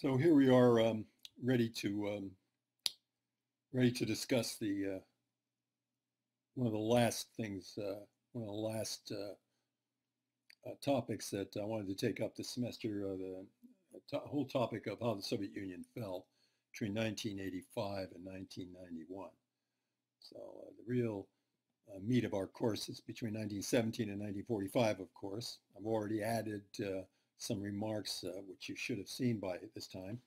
So here we are, um, ready to um, ready to discuss the uh, one of the last things, uh, one of the last uh, uh topics that I wanted to take up this semester, uh, the to whole topic of how the Soviet Union fell between 1985 and 1991. So uh, the real meat of our course is between 1917 and 1945, of course. I've already added some remarks, uh, which you should have seen by this time,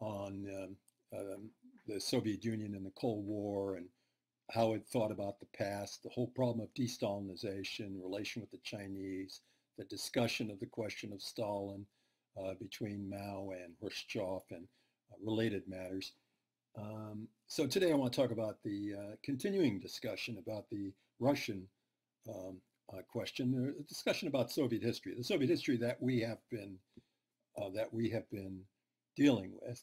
on um, um, the Soviet Union and the Cold War and how it thought about the past, the whole problem of de-Stalinization, relation with the Chinese, the discussion of the question of Stalin uh, between Mao and Khrushchev and uh, related matters. Um, so today I want to talk about the uh, continuing discussion about the Russian um, uh, question, a discussion about Soviet history, the Soviet history that we have been uh, that we have been dealing with,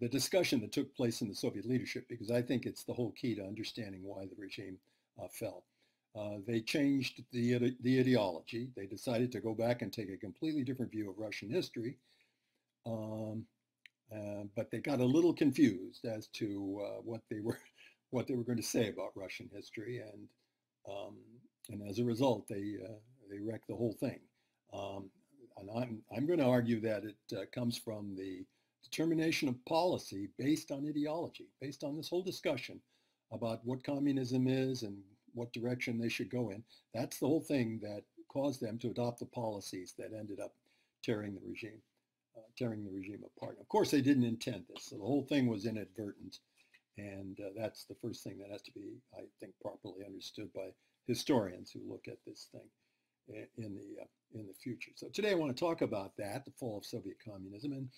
the discussion that took place in the Soviet leadership, because I think it's the whole key to understanding why the regime uh, fell. Uh, they changed the, the ideology. They decided to go back and take a completely different view of Russian history. Um, uh, but they got a little confused as to uh, what they were what they were going to say about Russian history, and um, and as a result, they uh, they wreck the whole thing. Um, and I'm I'm going to argue that it uh, comes from the determination of policy based on ideology, based on this whole discussion about what communism is and what direction they should go in. That's the whole thing that caused them to adopt the policies that ended up tearing the regime, uh, tearing the regime apart. Of course, they didn't intend this. So the whole thing was inadvertent. And uh, that's the first thing that has to be, I think, properly understood by historians who look at this thing in the uh, in the future. So today I want to talk about that, the fall of Soviet communism, and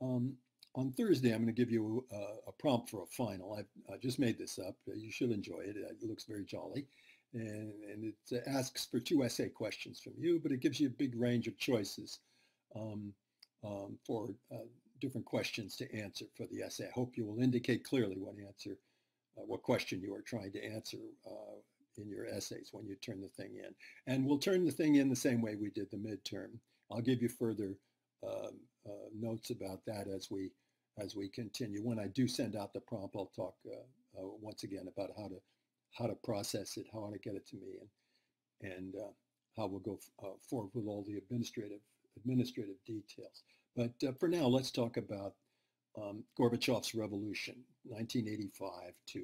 um, on Thursday I'm going to give you a, a prompt for a final. I've, I just made this up. You should enjoy it. It looks very jolly, and, and it uh, asks for two essay questions from you, but it gives you a big range of choices um, um, for uh, different questions to answer for the essay. I hope you will indicate clearly what answer, uh, what question you are trying to answer uh, in your essays when you turn the thing in. And we'll turn the thing in the same way we did the midterm. I'll give you further um, uh, notes about that as we as we continue. When I do send out the prompt, I'll talk uh, uh, once again about how to how to process it, how to get it to me, and and uh, how we'll go uh, forward with all the administrative administrative details. But uh, for now, let's talk about um, Gorbachev's revolution, 1985 to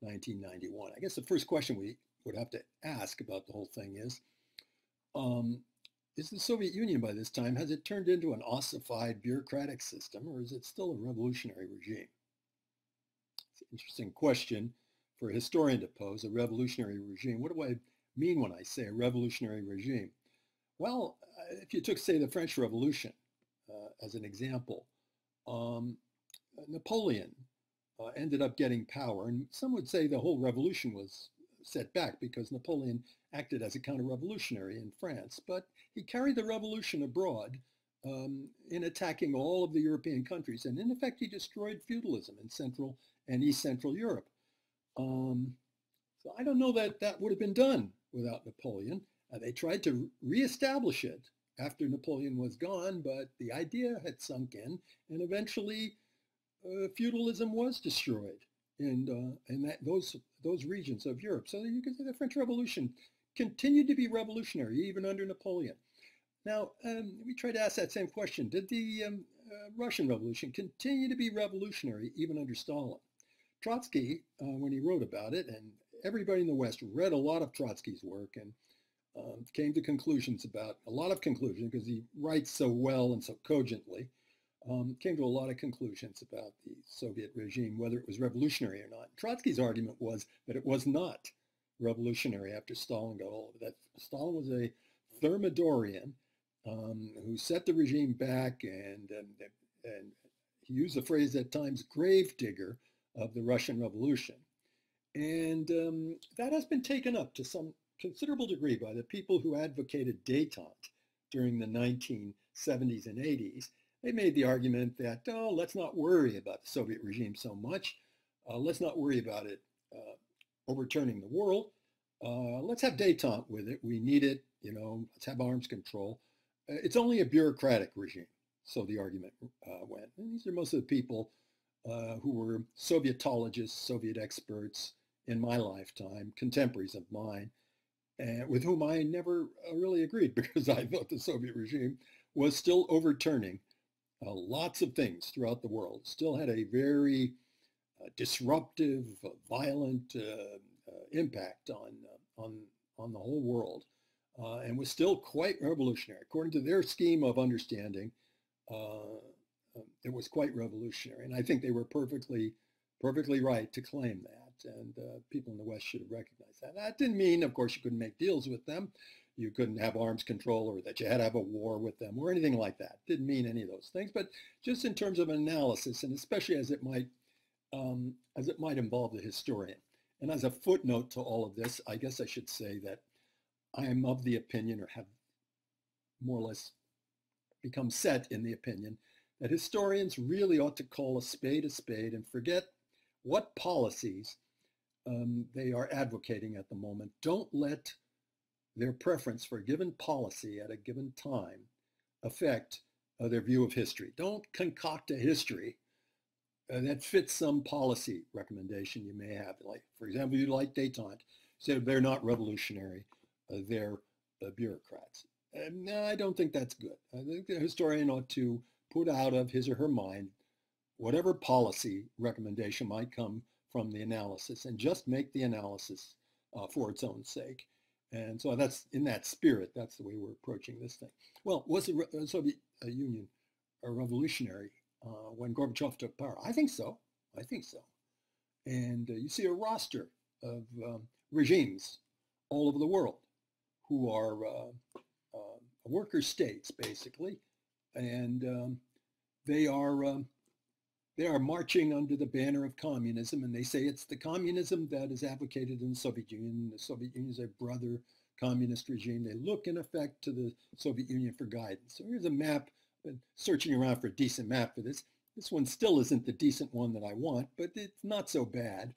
1991. I guess the first question we would have to ask about the whole thing is, um, is the Soviet Union by this time, has it turned into an ossified bureaucratic system or is it still a revolutionary regime? It's an interesting question for a historian to pose, a revolutionary regime. What do I mean when I say a revolutionary regime? Well, uh, if you took, say, the French Revolution uh, as an example, um, Napoleon uh, ended up getting power, and some would say the whole revolution was set back because Napoleon acted as a counter-revolutionary in France, but he carried the revolution abroad um, in attacking all of the European countries. And in effect, he destroyed feudalism in Central and East Central Europe. Um, so I don't know that that would have been done without Napoleon. Uh, they tried to reestablish it after Napoleon was gone, but the idea had sunk in, and eventually uh, feudalism was destroyed in, uh, in that, those those regions of Europe. So you can say the French Revolution continued to be revolutionary even under Napoleon. Now, um, we try to ask that same question. Did the um, uh, Russian Revolution continue to be revolutionary even under Stalin? Trotsky, uh, when he wrote about it, and everybody in the West read a lot of Trotsky's work and um, came to conclusions about, a lot of conclusions because he writes so well and so cogently, um, came to a lot of conclusions about the Soviet regime, whether it was revolutionary or not. Trotsky's argument was that it was not revolutionary after Stalin got hold of. That Stalin was a Thermidorian um, who set the regime back and, and, and he used the phrase at times gravedigger of the Russian Revolution. And um, that has been taken up to some considerable degree by the people who advocated detente during the 1970s and 80s they made the argument that, oh, let's not worry about the Soviet regime so much. Uh, let's not worry about it uh, overturning the world. Uh, let's have detente with it. We need it. You know, let's have arms control. Uh, it's only a bureaucratic regime. so the argument uh, went. And these are most of the people uh, who were Sovietologists, Soviet experts in my lifetime, contemporaries of mine, and with whom I never really agreed because I thought the Soviet regime was still overturning uh, lots of things throughout the world, still had a very uh, disruptive, uh, violent impact on, on, on the whole world, and was still quite revolutionary. According to their scheme of understanding, it was quite revolutionary. And I think they were perfectly, perfectly right to claim that. And uh, people in the West should have recognized that. That didn't mean, of course, you couldn't make deals with them you couldn't have arms control or that you had to have a war with them or anything like that. Didn't mean any of those things, but just in terms of analysis and especially as it might um, as it might involve the historian. And as a footnote to all of this, I guess I should say that I am of the opinion or have more or less become set in the opinion that historians really ought to call a spade a spade and forget what policies um, they are advocating at the moment. Don't let their preference for a given policy at a given time affect uh, their view of history. Don't concoct a history uh, that fits some policy recommendation you may have. Like, for example, you like detente. Say they're not revolutionary, uh, they're uh, bureaucrats. no, I don't think that's good. I think the historian ought to put out of his or her mind whatever policy recommendation might come from the analysis and just make the analysis uh, for its own sake and so that's in that spirit, that's the way we're approaching this thing. Well, was the uh, Soviet uh, Union a revolutionary uh, when Gorbachev took power? I think so. I think so. And uh, you see a roster of um, regimes all over the world who are uh, uh, worker states, basically. And um, they are um, they are marching under the banner of communism, and they say it's the communism that is advocated in the Soviet Union. The Soviet Union is a brother communist regime. They look, in effect, to the Soviet Union for guidance. So here's a map, been searching around for a decent map for this. This one still isn't the decent one that I want, but it's not so bad.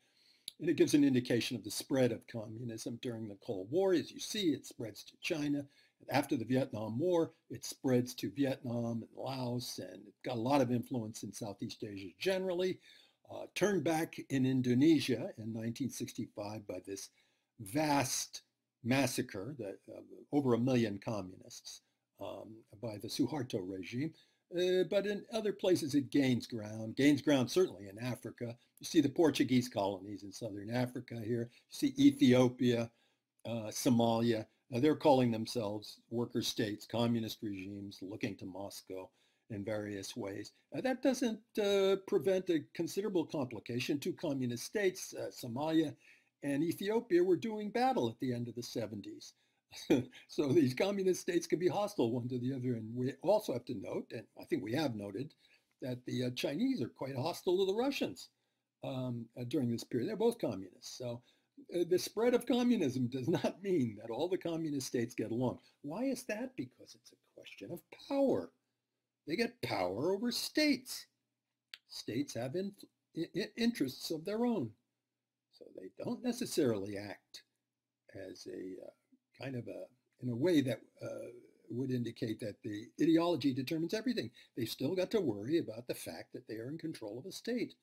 And it gives an indication of the spread of communism during the Cold War. As you see, it spreads to China, after the Vietnam War, it spreads to Vietnam and Laos, and it got a lot of influence in Southeast Asia generally. Uh, turned back in Indonesia in 1965 by this vast massacre that uh, over a million communists um, by the Suharto regime. Uh, but in other places it gains ground, gains ground certainly in Africa. You see the Portuguese colonies in southern Africa here. You see Ethiopia, uh, Somalia. Uh, they're calling themselves worker states, communist regimes looking to Moscow in various ways. Uh, that doesn't uh, prevent a considerable complication. Two communist states, uh, Somalia and Ethiopia, were doing battle at the end of the 70s. so these communist states can be hostile one to the other. And we also have to note, and I think we have noted, that the uh, Chinese are quite hostile to the Russians um, during this period. They're both communists. So the spread of communism does not mean that all the communist states get along. Why is that? Because it's a question of power. They get power over states. States have in, in, interests of their own. So they don't necessarily act as a uh, kind of a, in a way that uh, would indicate that the ideology determines everything. They've still got to worry about the fact that they are in control of a state.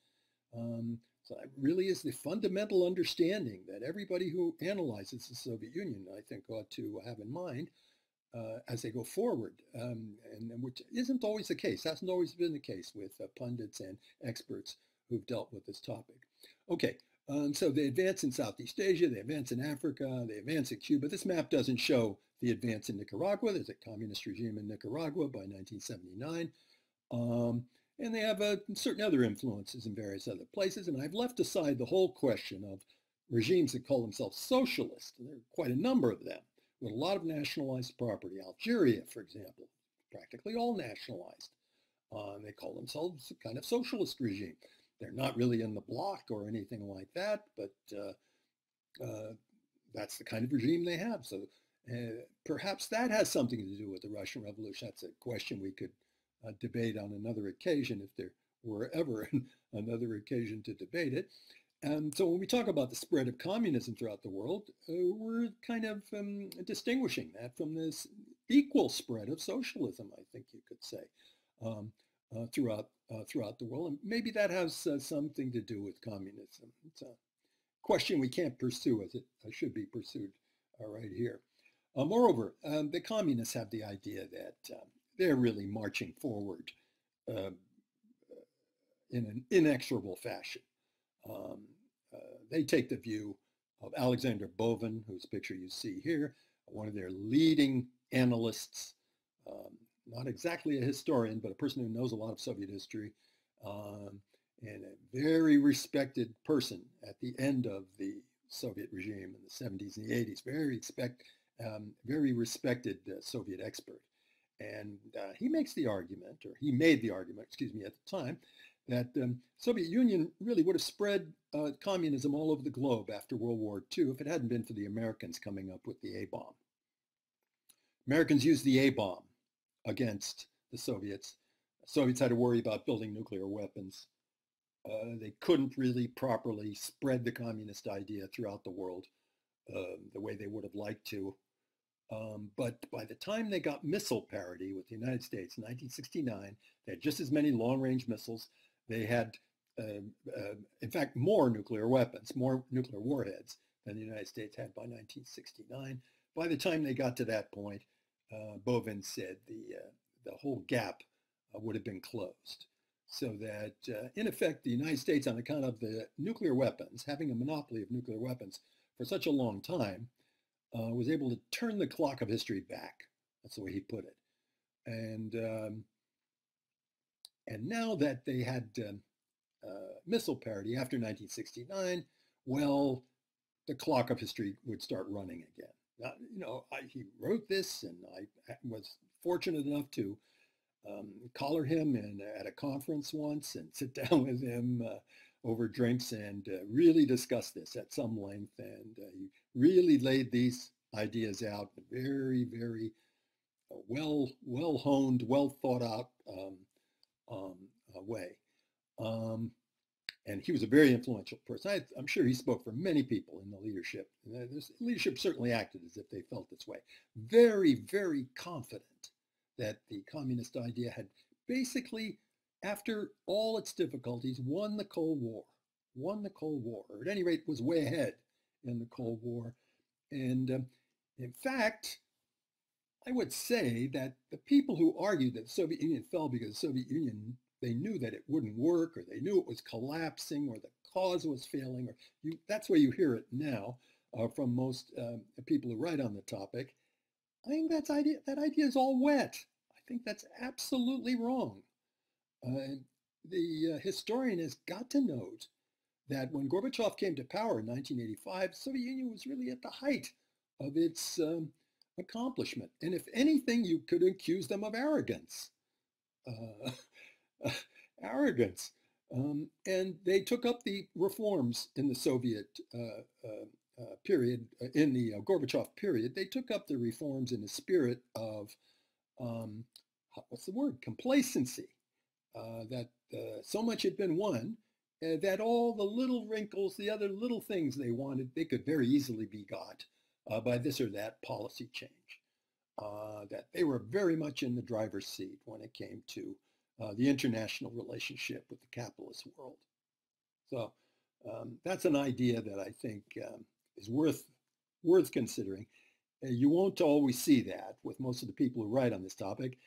Um, so that really is the fundamental understanding that everybody who analyzes the Soviet Union, I think, ought to have in mind uh, as they go forward, um, and, and, which isn't always the case. Hasn't always been the case with uh, pundits and experts who've dealt with this topic. Okay, um, so they advance in Southeast Asia, they advance in Africa, they advance in Cuba. This map doesn't show the advance in Nicaragua. There's a communist regime in Nicaragua by 1979. Um, and they have uh, certain other influences in various other places. And I've left aside the whole question of regimes that call themselves socialist. There are quite a number of them with a lot of nationalized property. Algeria, for example, practically all nationalized. Uh, they call themselves a kind of socialist regime. They're not really in the bloc or anything like that, but uh, uh, that's the kind of regime they have. So uh, perhaps that has something to do with the Russian Revolution. That's a question we could uh, debate on another occasion if there were ever another occasion to debate it. And so when we talk about the spread of communism throughout the world, uh, we're kind of um, distinguishing that from this equal spread of socialism, I think you could say. um, uh, throughout uh, throughout the world, and maybe that has uh, something to do with communism. It's a question we can't pursue as it should be pursued right here. moreover, um, the communists have the idea that um, they're really marching forward um, in an inexorable fashion. Um, uh, they take the view of Alexander Bovin, whose picture you see here, one of their leading analysts, um, not exactly a historian, but a person who knows a lot of Soviet history, um, and a very respected person at the end of the Soviet regime in the 70s and the 80s, very expect, um, very respected uh, Soviet expert. And uh, he makes the argument, or he made the argument, excuse me, at the time, that um, Soviet Union really would have spread uh, communism all over the globe after World War II if it hadn't been for the Americans coming up with the A-bomb. Americans used the A-bomb against the Soviets. Soviets had to worry about building nuclear weapons. Uh, they couldn't really properly spread the communist idea throughout the world uh, the way they would have liked to. Um, but by the time they got missile parity with the United States in 1969, they had just as many long-range missiles. They had, uh, uh, in fact, more nuclear weapons, more nuclear warheads than the United States had by 1969. By the time they got to that point, uh, Bovin said the, uh, the whole gap uh, would have been closed. So that, uh, in effect, the United States, on account of the nuclear weapons, having a monopoly of nuclear weapons for such a long time, was able to turn the clock of history back. That's the way he put it. And um, and now that they had um, uh, missile parity after 1969, well, the clock of history would start running again. Now, you know, I, he wrote this, and I was fortunate enough to um, collar him in, at a conference once and sit down with him uh, over drinks and uh, really discussed this at some length. And uh, he really laid these ideas out in very, very uh, well, well honed, well thought out um, um, uh, way. Um, and he was a very influential person. I, am sure he spoke for many people in the leadership. This leadership certainly acted as if they felt this way. Very, very confident that the communist idea had basically, after all its difficulties, won the Cold War. Won the Cold War, or at any rate was way ahead in the Cold War. And um, in fact, I would say that the people who argued that the Soviet Union fell because the Soviet Union, they knew that it wouldn't work or they knew it was collapsing or the cause was failing or you, that's where you hear it now uh, from most um, people who write on the topic. I think that's idea, that idea is all wet. I think that's absolutely wrong. Uh, the uh, historian has got to note that when Gorbachev came to power in 1985, the Soviet Union was really at the height of its um, accomplishment. And if anything, you could accuse them of arrogance. Uh, arrogance. Um, and they took up the reforms in the Soviet uh, uh, uh period, in the Gorbachev period. They took up the reforms in a spirit of, um, what's the word, complacency. That so much had been won that all the little wrinkles, the other little things they wanted, they could very easily be got uh, by this or that policy change. Uh, that they were very much in the driver's seat when it came to uh, the international relationship with the capitalist world. So um, that's an idea that I think um, is worth worth considering. Uh, you won't always see that with most of the people who write on this topic.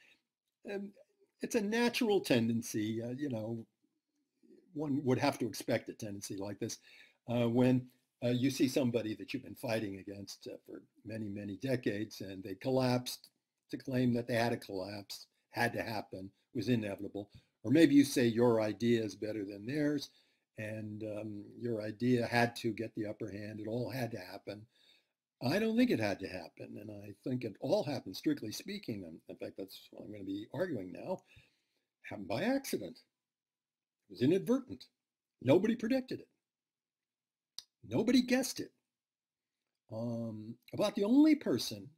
It's a natural tendency, uh, you know, one would have to expect a tendency like this uh, when uh, you see somebody that you've been fighting against uh, for many, many decades, and they collapsed to claim that they had a collapse, had to happen, was inevitable. Or maybe you say your idea is better than theirs, and um, your idea had to get the upper hand. It all had to happen. I don't think it had to happen, and I think it all happened, strictly speaking, and in fact, that's what I'm going to be arguing now, happened by accident. It was inadvertent. Nobody predicted it. Nobody guessed it. Um, about the only person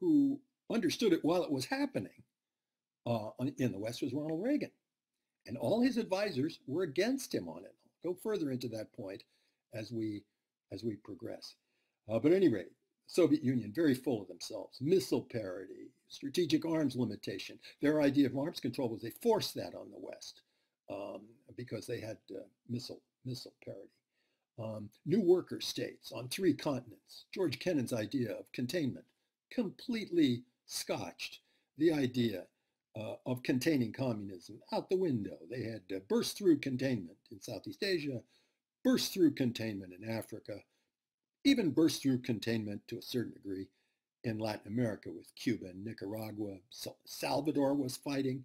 who understood it while it was happening uh, in the West was Ronald Reagan. And all his advisors were against him on it. I'll go further into that point as we, as we progress. Uh, but at any rate, Soviet Union, very full of themselves, missile parity, strategic arms limitation. Their idea of arms control was they forced that on the West um, because they had uh, missile missile parity. Um, new worker states on three continents. George Kennan's idea of containment completely scotched the idea uh, of containing communism out the window. They had uh, burst through containment in Southeast Asia, burst through containment in Africa, even burst through containment to a certain degree in Latin America with Cuba and Nicaragua. Salvador was fighting.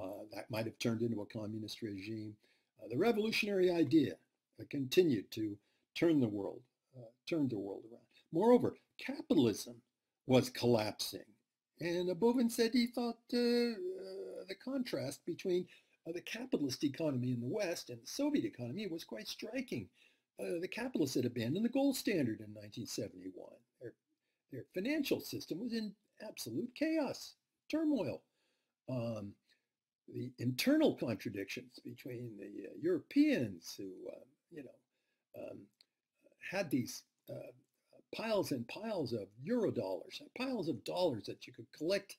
Uh, that might have turned into a communist regime. Uh, the revolutionary idea uh, continued to turn the world, uh, turn the world around. Moreover, capitalism was collapsing. And Abovin said he thought uh, the contrast between the capitalist economy in the West and the Soviet economy was quite striking. The capitalists had abandoned the gold standard in 1971. Their, their financial system was in absolute chaos, turmoil. Um, the internal contradictions between the uh, Europeans who, uh, you know, um, had these uh, piles and piles of euro dollars, piles of dollars that you could collect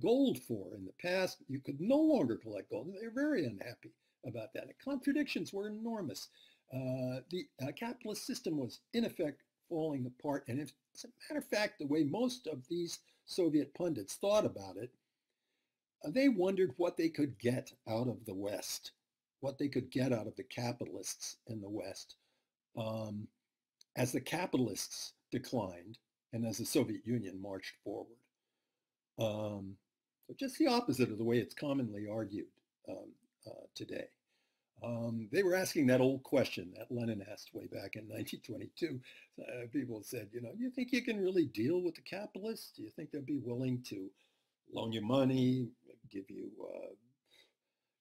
gold for. In the past, you could no longer collect gold. They were very unhappy about that. The contradictions were enormous. Uh, the uh, capitalist system was, in effect, falling apart. And if, as a matter of fact, the way most of these Soviet pundits thought about it, uh, they wondered what they could get out of the West, what they could get out of the capitalists in the West. Um, as the capitalists declined and as the Soviet Union marched forward. Um, so just the opposite of the way it's commonly argued um, uh, today. Um, they were asking that old question that Lenin asked way back in 1922. Uh, people said, you know, you think you can really deal with the capitalists? Do you think they'll be willing to loan you money, give you uh,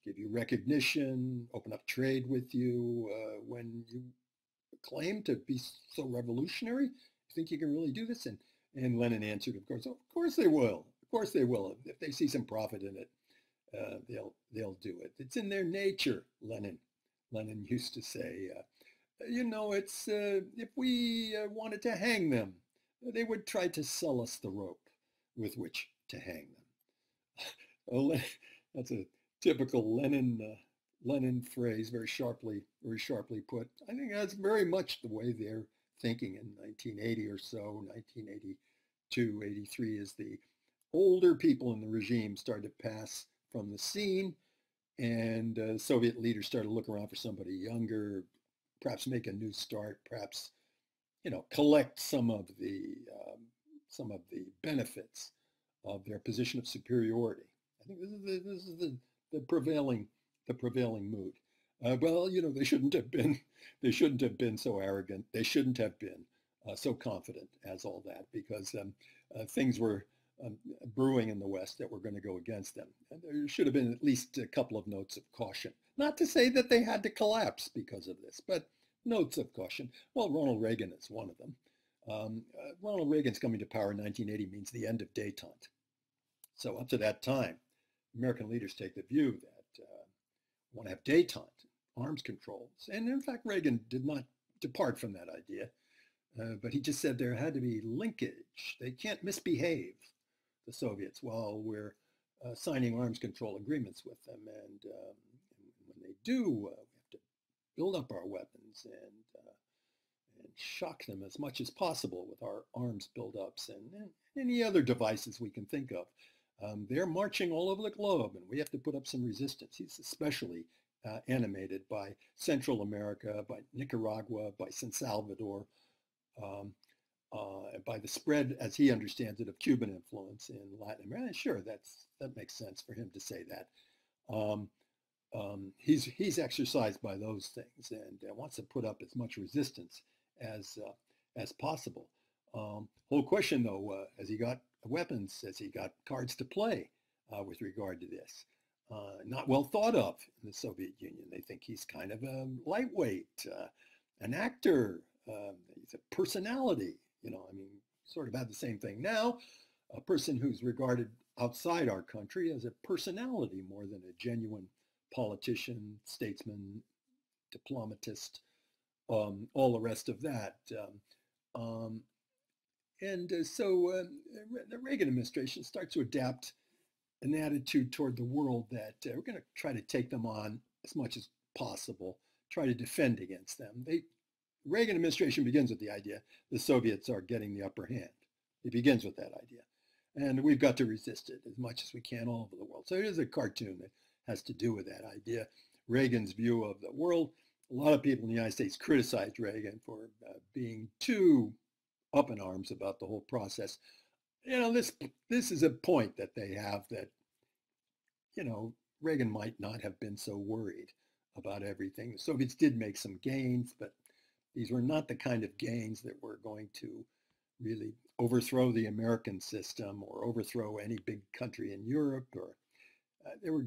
give you recognition, open up trade with you uh, when you claim to be so revolutionary? You think you can really do this? And, and Lenin answered, of course, of course they will. Of course they will. If they see some profit in it, uh, they'll, they'll do it. It's in their nature, Lenin. Lenin used to say, uh, you know, it's uh, if we uh, wanted to hang them, they would try to sell us the rope with which to hang them. oh, that's a typical Lenin Lenin phrase, very sharply, very sharply put. I think that's very much the way they're thinking in 1980 or so, 1982, 83, as the older people in the regime started to pass from the scene and uh, Soviet leaders started to look around for somebody younger, perhaps make a new start, perhaps, you know, collect some of the, um, some of the benefits of their position of superiority. I think this is the, this is the, the prevailing the prevailing mood. Uh, well, you know, they shouldn't have been, they shouldn't have been so arrogant. They shouldn't have been uh, so confident as all that because um, uh, things were um, brewing in the West that were going to go against them. And there should have been at least a couple of notes of caution. Not to say that they had to collapse because of this, but notes of caution. Well, Ronald Reagan is one of them. Um, uh, Ronald Reagan's coming to power in 1980 means the end of detente. So up to that time, American leaders take the view that want to have detente, arms controls. And in fact, Reagan did not depart from that idea, uh, but he just said there had to be linkage. They can't misbehave, the Soviets, while we're uh, signing arms control agreements with them. And, um, and when they do, uh, we have to build up our weapons and, uh, and shock them as much as possible with our arms buildups and, and any other devices we can think of. Um, they're marching all over the globe, and we have to put up some resistance. He's especially uh, animated by Central America, by Nicaragua, by San Salvador, um, uh, by the spread, as he understands it, of Cuban influence in Latin America. Sure, that's that makes sense for him to say that. Um, um, he's he's exercised by those things and uh, wants to put up as much resistance as uh, as possible. Um, whole question though, uh, has he got weapons? Has he got cards to play uh, with regard to this? Uh, not well thought of in the Soviet Union. They think he's kind of a lightweight, uh, an actor. Um, he's a personality. You know, I mean, sort of have the same thing now. A person who's regarded outside our country as a personality more than a genuine politician, statesman, diplomatist, um, all the rest of that. Um, um and uh, so um, the Reagan administration starts to adapt an attitude toward the world that uh, we're going to try to take them on as much as possible, try to defend against them. They, Reagan administration begins with the idea the Soviets are getting the upper hand. It begins with that idea. And we've got to resist it as much as we can all over the world. So it is a cartoon that has to do with that idea. Reagan's view of the world. A lot of people in the United States criticized Reagan for uh, being too up in arms about the whole process. You know, this this is a point that they have that, you know, Reagan might not have been so worried about everything. The Soviets did make some gains, but these were not the kind of gains that were going to really overthrow the American system or overthrow any big country in Europe or uh, there were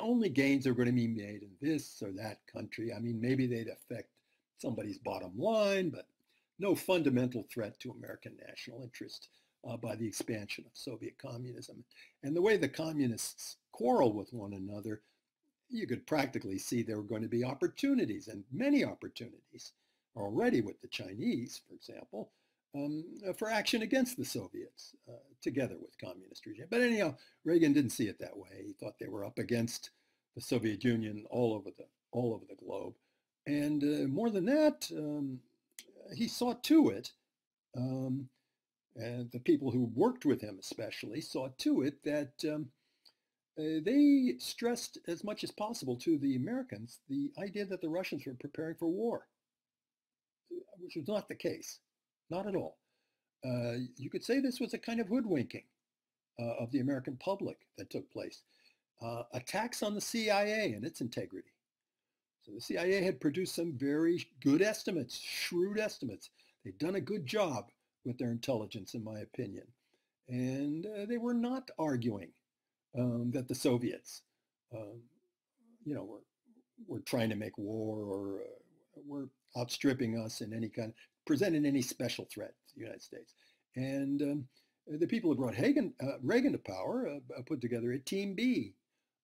only gains that were going to be made in this or that country. I mean, maybe they'd affect somebody's bottom line, but no fundamental threat to American national interest uh, by the expansion of Soviet communism. And the way the communists quarrel with one another, you could practically see there were going to be opportunities and many opportunities already with the Chinese, for example, um, for action against the Soviets uh, together with communist regime. But anyhow, Reagan didn't see it that way. He thought they were up against the Soviet Union all over the all over the globe. And uh, more than that, um, he saw to it, um, and the people who worked with him especially saw to it that um, uh, they stressed as much as possible to the Americans the idea that the Russians were preparing for war, which was not the case, not at all. Uh, you could say this was a kind of hoodwinking uh, of the American public that took place. Uh, attacks on the CIA and its integrity so the CIA had produced some very good estimates, shrewd estimates. They'd done a good job with their intelligence, in my opinion. And uh, they were not arguing um, that the Soviets, um, you know, were, were trying to make war or uh, were outstripping us in any kind, presenting any special threat to the United States. And um, the people who brought Hagen, uh, Reagan to power uh, put together a Team B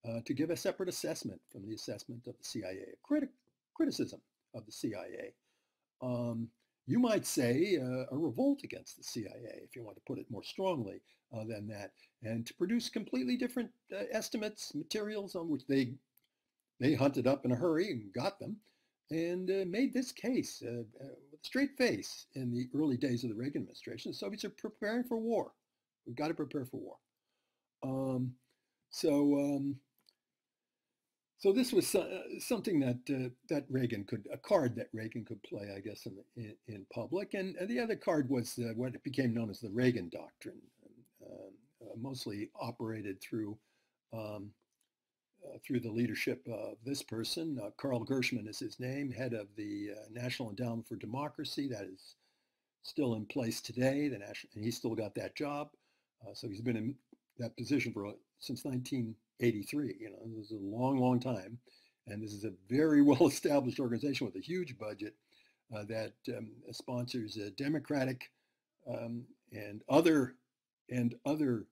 uh, to give a separate assessment from the assessment of the CIA, a criti- criticism of the CIA. Um, you might say uh, a revolt against the CIA, if you want to put it more strongly uh, than that, and to produce completely different uh, estimates, materials on which they they hunted up in a hurry and got them, and uh, made this case uh, with a straight face in the early days of the Reagan administration. The Soviets are preparing for war. We've got to prepare for war. Um, so um, so this was uh, something that uh, that Reagan could a card that Reagan could play, I guess, in in, in public. And the other card was uh, what became known as the Reagan Doctrine, um, uh, mostly operated through um, uh, through the leadership of this person. Uh, Carl Gershman is his name, head of the National Endowment for Democracy. That is still in place today. The national, and he's still got that job. so he's been in that position for since 1983. You know, this is a long, long time. And this is a very well-established organization with a huge budget uh, that um, sponsors uh, democratic um, and other and other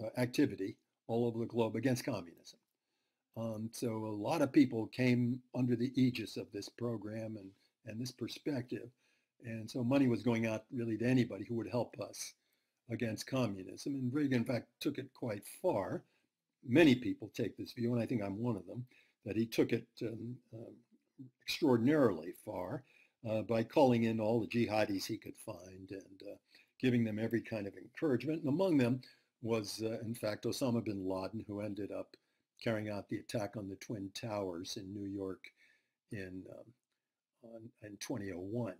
uh, activity all over the globe against communism. Um, so a lot of people came under the aegis of this program and, and this perspective. And so money was going out really to anybody who would help us against communism. And Reagan, in fact, took it quite far many people take this view, and I think I'm one of them, that he took it um, um, extraordinarily far uh, by calling in all the jihadis he could find and uh, giving them every kind of encouragement. And among them was, uh, in fact, Osama bin Laden, who ended up carrying out the attack on the Twin Towers in New York in, um, on, in 2001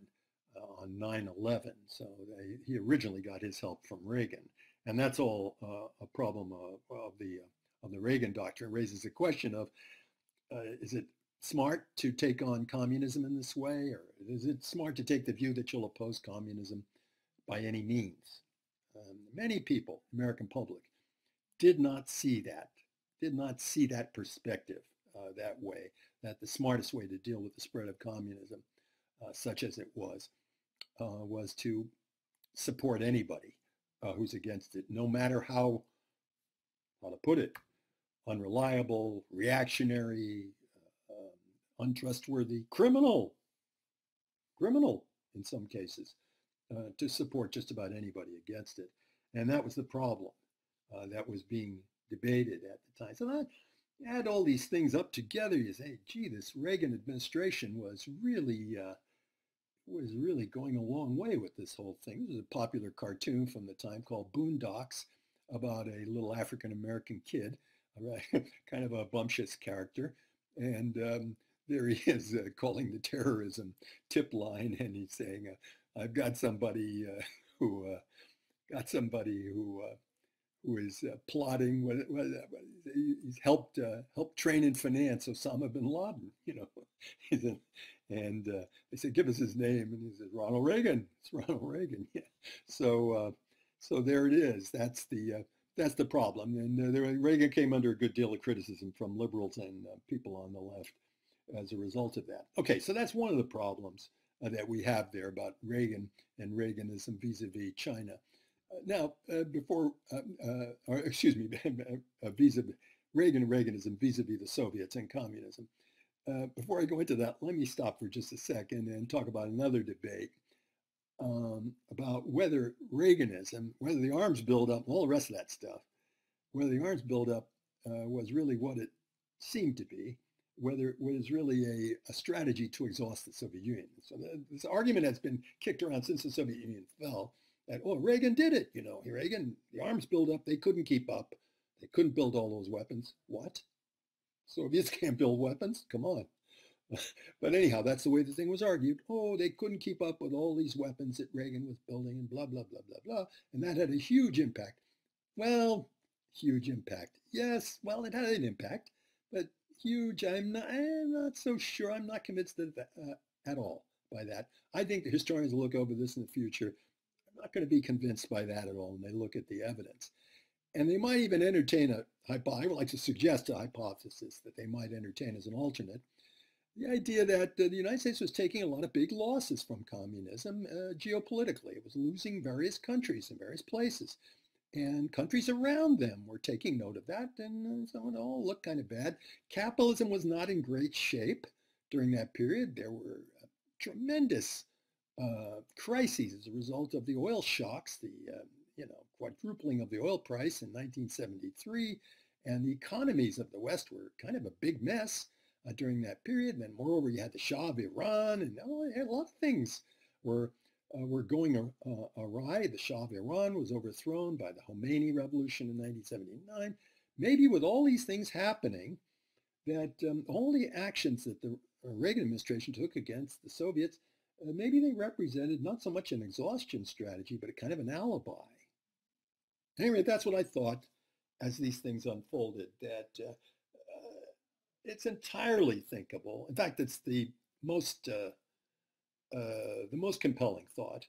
uh, on 9-11. So they, he originally got his help from Reagan. And that's all uh, a problem of, of the of the Reagan doctrine raises the question of, uh, is it smart to take on communism in this way, or is it smart to take the view that you'll oppose communism by any means? Um, many people, American public, did not see that, did not see that perspective uh, that way, that the smartest way to deal with the spread of communism, uh, such as it was, uh, was to support anybody uh, who's against it, no matter how, how to put it, unreliable, reactionary, uh, untrustworthy, criminal, criminal in some cases. uh, to support just about anybody against it. And that was the problem that was being debated at the time. So that add all these things up together, you say, gee, this Reagan administration was really uh, was really going a long way with this whole thing. This There's a popular cartoon from the time called Boondocks about a little African American kid, right, kind of a bumptious character, and um, there he is uh, calling the terrorism tip line, and he's saying, uh, "I've got somebody uh, who uh, got somebody who." Uh, who is uh, plotting what, what, what, he's helped helped train and finance Osama bin Laden, you know, and they said, "Give us his name," and he said, "Ronald Reagan." It's Ronald Reagan. Yeah. So so there it is. That's the that's the problem. And uh, there, Reagan came under a good deal of criticism from liberals and uh, people on the left as a result of that. Okay, so that's one of the problems uh, that we have there about Reagan and Reaganism vis-a-vis China. Uh, now, uh, before, uh, or excuse me, vis-a-vis Reagan Reaganism vis-a-vis the Soviets and communism. before I go into that, let me stop for just a second and talk about another debate um, about whether Reaganism, whether the arms buildup, all the rest of that stuff, whether the arms buildup uh, was really what it seemed to be, whether it was really a, a strategy to exhaust the Soviet Union. So the, this argument has been kicked around since the Soviet Union fell that, oh, Reagan did it. You know, Reagan, the arms buildup, they couldn't keep up. They couldn't build all those weapons. What? Soviets can't build weapons? Come on. but anyhow, that's the way the thing was argued. Oh, they couldn't keep up with all these weapons that Reagan was building and blah, blah, blah, blah, blah. And that had a huge impact. Well, huge impact. Yes, well, it had an impact, but huge, I'm not, I'm not so sure. I'm not convinced that, uh, at all by that. I think the historians will look over this in the future. Not going to be convinced by that at all when they look at the evidence. And they might even entertain a, I would like to suggest a hypothesis that they might entertain as an alternate, the idea that uh, the United States was taking a lot of big losses from communism uh, geopolitically. It was losing various countries in various places. And countries around them were taking note of that and uh, so it all looked kind of bad. Capitalism was not in great shape during that period. There were uh, tremendous uh, crises as a result of the oil shocks, the uh, you know quadrupling of the oil price in 1973, and the economies of the West were kind of a big mess uh, during that period. And then moreover, you had the Shah of Iran and oh, a lot of things were, uh, were going uh, awry. The Shah of Iran was overthrown by the Khomeini revolution in 1979. Maybe with all these things happening, that um, all the actions that the Reagan administration took against the Soviets, uh, maybe they represented not so much an exhaustion strategy, but a kind of an alibi. Anyway, that's what I thought as these things unfolded, that uh, it's entirely thinkable. In fact, it's the most uh, uh, the most compelling thought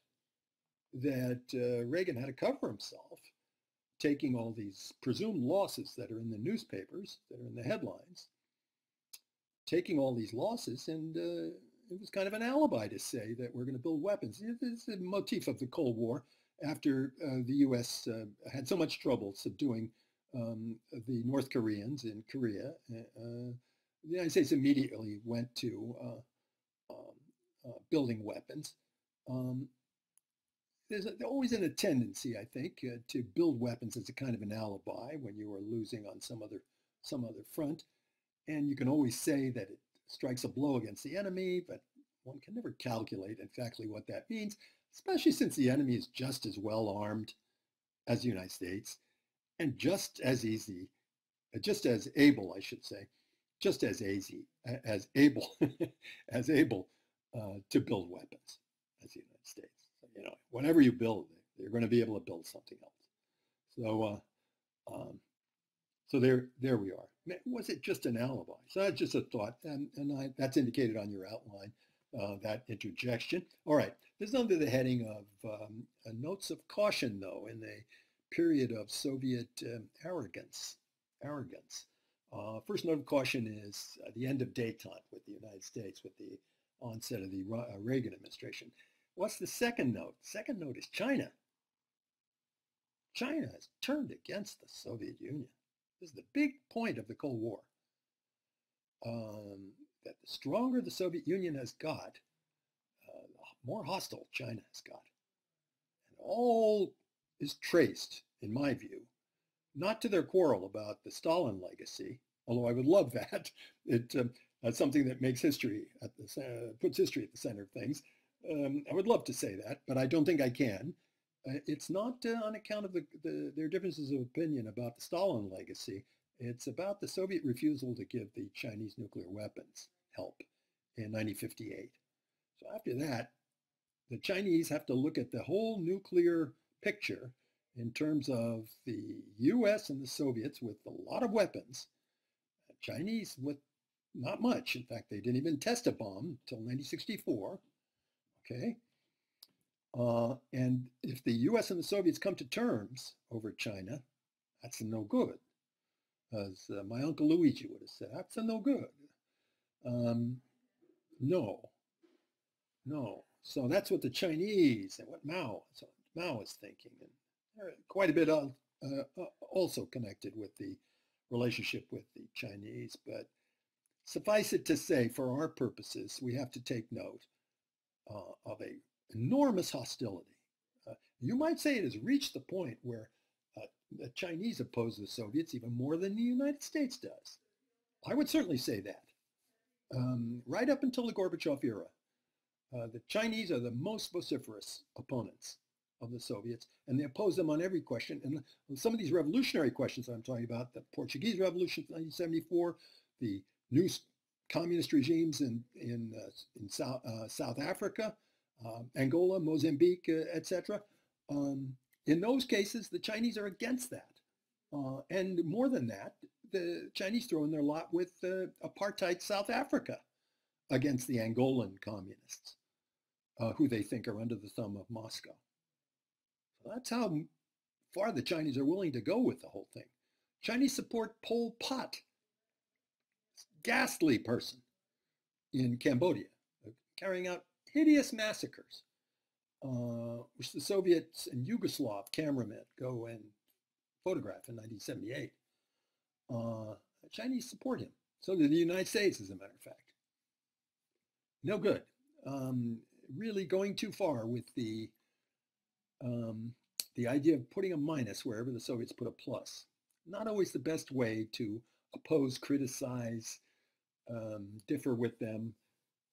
that uh, Reagan had to cover himself, taking all these presumed losses that are in the newspapers, that are in the headlines, taking all these losses, and uh, it was kind of an alibi to say that we're going to build weapons. It's a motif of the Cold War after uh, the U.S. Uh, had so much trouble subduing um, the North Koreans in Korea, uh, the United States immediately went to uh, um, uh, building weapons. Um, there's a, always in a tendency, I think, uh, to build weapons as a kind of an alibi when you are losing on some other some other front, and you can always say that it strikes a blow against the enemy, but one can never calculate exactly what that means, especially since the enemy is just as well armed as the United States and just as easy, just as able, I should say, just as easy, as able, as able uh, to build weapons as the United States. So, you know, whatever you build, you're going to be able to build something else. So, uh, um, so there, there we are. Was it just an alibi? So that's just a thought, and, and I, that's indicated on your outline, uh, that interjection. All right, this is under the heading of um, notes of caution, though, in the period of Soviet um, arrogance. Arrogance. Uh, first note of caution is uh, the end of detente with the United States with the onset of the uh, Reagan administration. What's the second note? Second note is China. China has turned against the Soviet Union. This is the big point of the Cold War. Um, that the stronger the Soviet Union has got, uh, the more hostile China has got. And all is traced, in my view, not to their quarrel about the Stalin legacy, although I would love that. It, um, that's something that makes history at the uh, puts history at the center of things. Um, I would love to say that, but I don't think I can. Uh, it's not uh, on account of the, the, their differences of opinion about the Stalin legacy. It's about the Soviet refusal to give the Chinese nuclear weapons help in 1958. So after that, the Chinese have to look at the whole nuclear picture in terms of the US and the Soviets with a lot of weapons, Chinese with not much. In fact, they didn't even test a bomb until 1964. Okay. Uh, and if the US and the Soviets come to terms over China, that's no good. As uh, my uncle Luigi would have said, that's no good. Um, no, no. So that's what the Chinese and what Mao, so Mao is thinking. And quite a bit of, uh, uh, also connected with the relationship with the Chinese. But suffice it to say, for our purposes, we have to take note uh, of a enormous hostility. Uh, you might say it has reached the point where uh, the Chinese oppose the Soviets even more than the United States does. I would certainly say that. Um, right up until the Gorbachev era, uh, the Chinese are the most vociferous opponents of the Soviets, and they oppose them on every question. And some of these revolutionary questions I'm talking about, the Portuguese Revolution of 1974, the new communist regimes in, in, uh, in South, uh, South Africa, um, Angola, Mozambique, uh, etc. Um, in those cases, the Chinese are against that. Uh, and more than that, the Chinese throw in their lot with apartheid South Africa against the Angolan communists, uh, who they think are under the thumb of Moscow. So that's how far the Chinese are willing to go with the whole thing. Chinese support Pol Pot, ghastly person in Cambodia, carrying out hideous massacres, uh, which the Soviets and Yugoslav cameramen go and photograph in 1978. Uh, Chinese support him. So did the United States, as a matter of fact. No good. Um, really going too far with the um, the idea of putting a minus wherever the Soviets put a plus. Not always the best way to oppose, criticize, um, differ with them,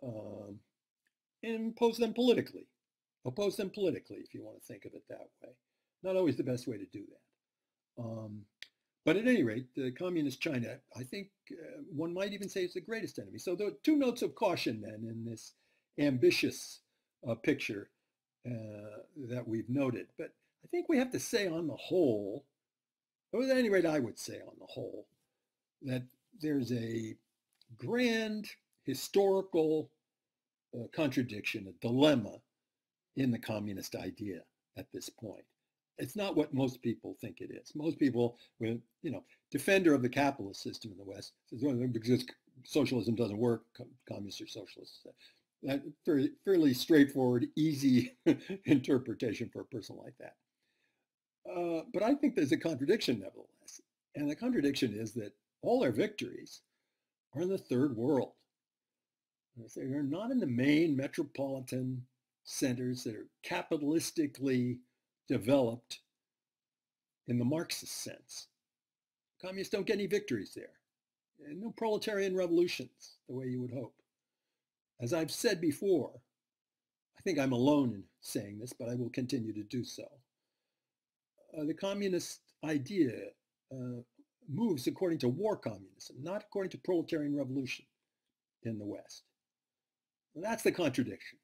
um, oppose them politically. Oppose them politically, if you want to think of it that way. Not always the best way to do that. Um, but at any rate, the communist China, I think uh, one might even say is the greatest enemy. So there are two notes of caution then in this ambitious uh, picture uh, that we've noted. But I think we have to say on the whole, or at any rate I would say on the whole, that there's a grand historical uh, contradiction, a dilemma in the communist idea at this point. It's not what most people think it is. Most people, you know, defender of the capitalist system in the West, says well, because socialism doesn't work, communists are socialists. That very fairly straightforward, easy interpretation for a person like that. Uh, but I think there's a contradiction nevertheless. And the contradiction is that all our victories are in the third world. They're not in the main metropolitan centers that are capitalistically developed in the Marxist sense. Communists don't get any victories there. And no proletarian revolutions the way you would hope. As I've said before, I think I'm alone in saying this, but I will continue to do so. Uh, the communist idea uh, moves according to war communism, not according to proletarian revolution in the West. That's the contradiction.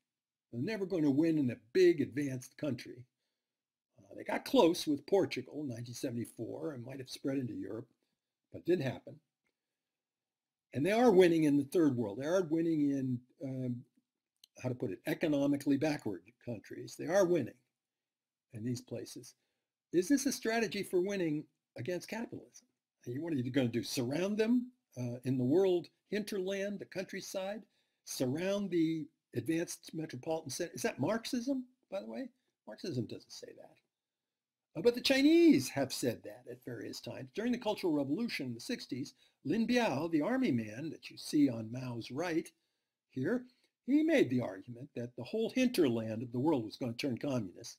They're never going to win in a big advanced country. Uh, they got close with Portugal in 1974 and might have spread into Europe, but didn't happen. And they are winning in the third world. They are winning in, um, how to put it, economically backward countries. They are winning in these places. Is this a strategy for winning against capitalism? What are you going to do? Surround them uh, in the world hinterland, the countryside? Surround the advanced metropolitan center? Is that Marxism, by the way? Marxism doesn't say that. Uh, but the Chinese have said that at various times. During the Cultural Revolution in the 60s, Lin Biao, the army man that you see on Mao's right here, he made the argument that the whole hinterland of the world was going to turn communist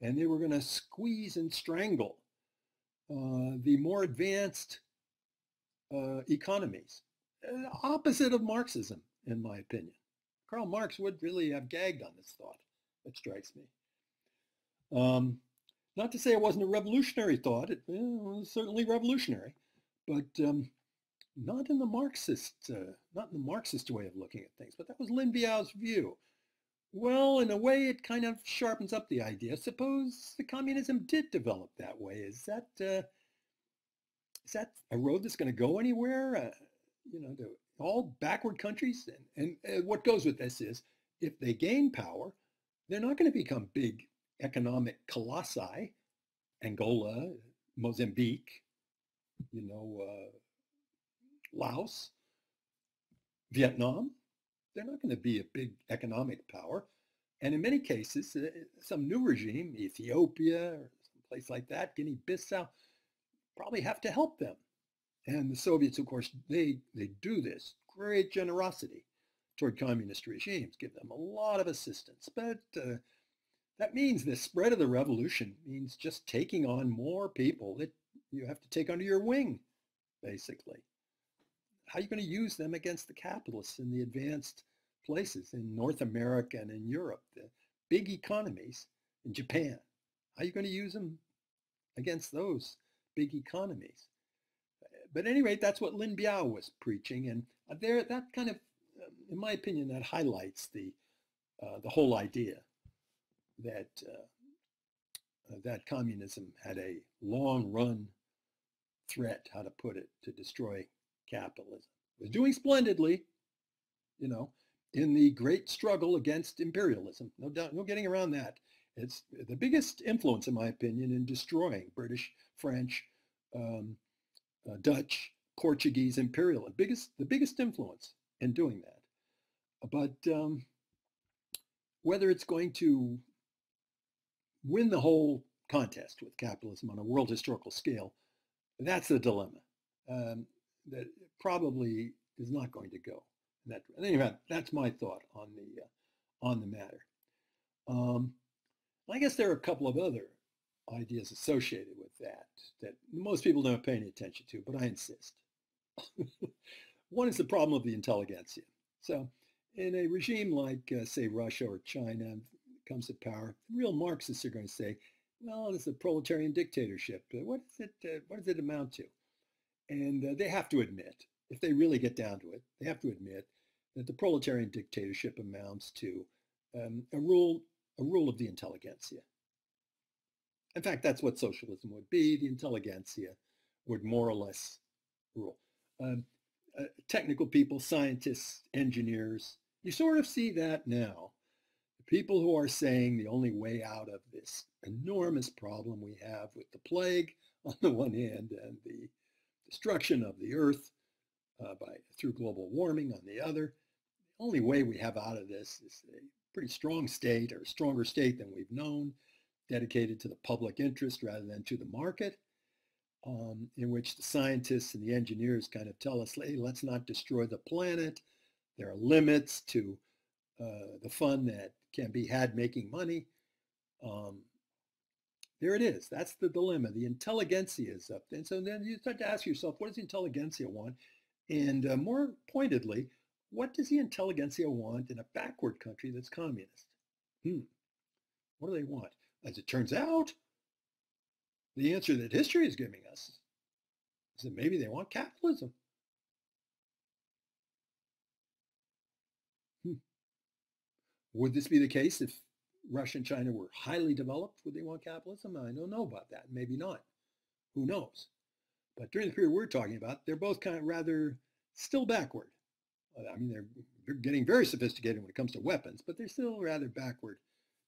and they were going to squeeze and strangle uh, the more advanced uh, economies. Uh, opposite of Marxism, in my opinion. Karl Marx would really have gagged on this thought, it strikes me. Um, not to say it wasn't a revolutionary thought, it, it was certainly revolutionary, but um, not in the Marxist, uh, not in the Marxist way of looking at things. But that was Lin Biao's view. Well, in a way, it kind of sharpens up the idea. Suppose the communism did develop that way. Is that uh, is that a road that's going to go anywhere? Uh, you know, all backward countries. And, and what goes with this is, if they gain power, they're not going to become big economic colossi. Angola, Mozambique, you know, uh, Laos, Vietnam, they're not going to be a big economic power. And in many cases, uh, some new regime, Ethiopia or some place like that, Guinea-Bissau, probably have to help them. And the Soviets, of course, they, they do this. Great generosity toward communist regimes, give them a lot of assistance. But uh, that means the spread of the revolution means just taking on more people that you have to take under your wing, basically how are you going to use them against the capitalists in the advanced places in North America and in Europe, the big economies in Japan? How are you going to use them against those big economies? But at any rate, that's what Lin Biao was preaching. And there, that kind of, in my opinion, that highlights the, uh, the whole idea that, uh, that communism had a long run threat, how to put it, to destroy capitalism. It was doing splendidly, you know, in the great struggle against imperialism. No doubt, no getting around that. It's the biggest influence, in my opinion, in destroying British, French, um, uh, Dutch, Portuguese imperialism. Biggest, the biggest influence in doing that. But um, whether it's going to win the whole contest with capitalism on a world historical scale, that's the dilemma. Um, that probably is not going to go. That, anyway, that's my thought on the uh, on the matter. Um, I guess there are a couple of other ideas associated with that that most people don't pay any attention to, but I insist. One is the problem of the intelligentsia. So in a regime like, uh, say, Russia or China comes to power, real Marxists are going to say, well, it's a proletarian dictatorship. What, is it, uh, what does it amount to? And uh, they have to admit, if they really get down to it, they have to admit that the proletarian dictatorship amounts to um, a rule, a rule of the intelligentsia. In fact, that's what socialism would be. The intelligentsia would more or less rule. Um, uh, technical people, scientists, engineers, you sort of see that now. The people who are saying the only way out of this enormous problem we have with the plague on the one hand and the destruction of the earth uh, by through global warming on the other. The only way we have out of this is a pretty strong state or a stronger state than we've known, dedicated to the public interest rather than to the market, um, in which the scientists and the engineers kind of tell us, hey, let's not destroy the planet. There are limits to uh, the fun that can be had making money. Um, there it is. That's the dilemma. The intelligentsia is up. And so then you start to ask yourself, what does the intelligentsia want? And uh, more pointedly, what does the intelligentsia want in a backward country that's communist? Hmm. What do they want? As it turns out, the answer that history is giving us is that maybe they want capitalism. Hmm. Would this be the case if Russia and China were highly developed, would they want capitalism? I don't know about that. Maybe not. Who knows? But during the period we're talking about, they're both kind of rather still backward. I mean, they're, they're getting very sophisticated when it comes to weapons, but they're still rather backward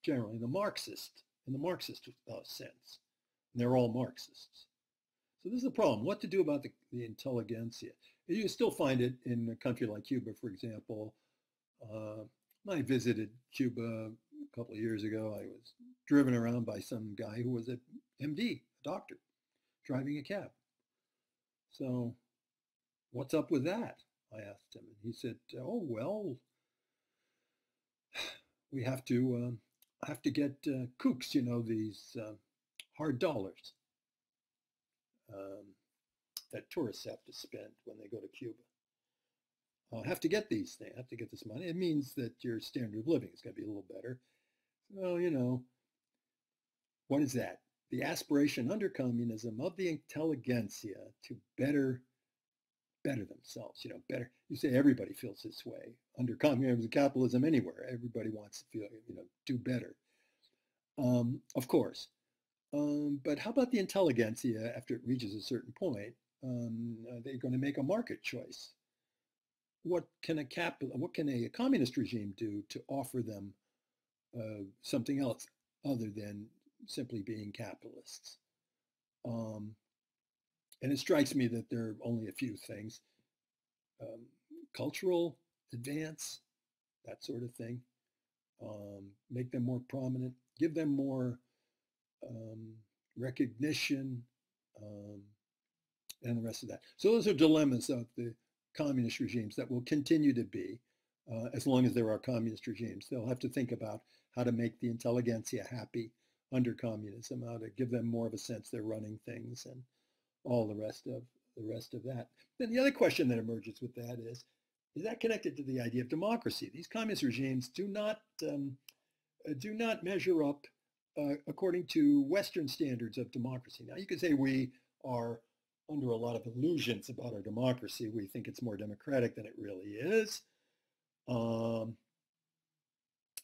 generally the Marxist, in the Marxist uh, sense. And they're all Marxists. So this is the problem. What to do about the, the intelligentsia? You still find it in a country like Cuba, for example. Uh, I visited Cuba a couple of years ago, I was driven around by some guy who was an MD, a doctor, driving a cab. So what's up with that? I asked him. And he said, oh, well, we have to uh, have to get uh, CUCs, you know, these uh, hard dollars um, that tourists have to spend when they go to Cuba. Uh, have to get these things, I have to get this money. It means that your standard of living is going to be a little better. So, you know, what is that? The aspiration under communism of the intelligentsia to better better themselves, you know, better. You say everybody feels this way under communism, capitalism, anywhere. Everybody wants to feel, you know, do better. Um, of course. Um, but how about the intelligentsia after it reaches a certain point? Um, are they going to make a market choice? What can a capital, what can a communist regime do to offer them uh, something else other than simply being capitalists? Um, and it strikes me that there are only a few things. Um, cultural advance, that sort of thing. Um, make them more prominent, give them more um, recognition, um, and the rest of that. So those are dilemmas of the communist regimes that will continue to be uh, as long as there are communist regimes. They'll have to think about how to make the intelligentsia happy under communism, how to give them more of a sense they're running things and all the rest of the rest of that. Then the other question that emerges with that is, is that connected to the idea of democracy? These communist regimes do not um, uh, do not measure up uh, according to Western standards of democracy. Now you could say we are under a lot of illusions about our democracy. We think it's more democratic than it really is. Um,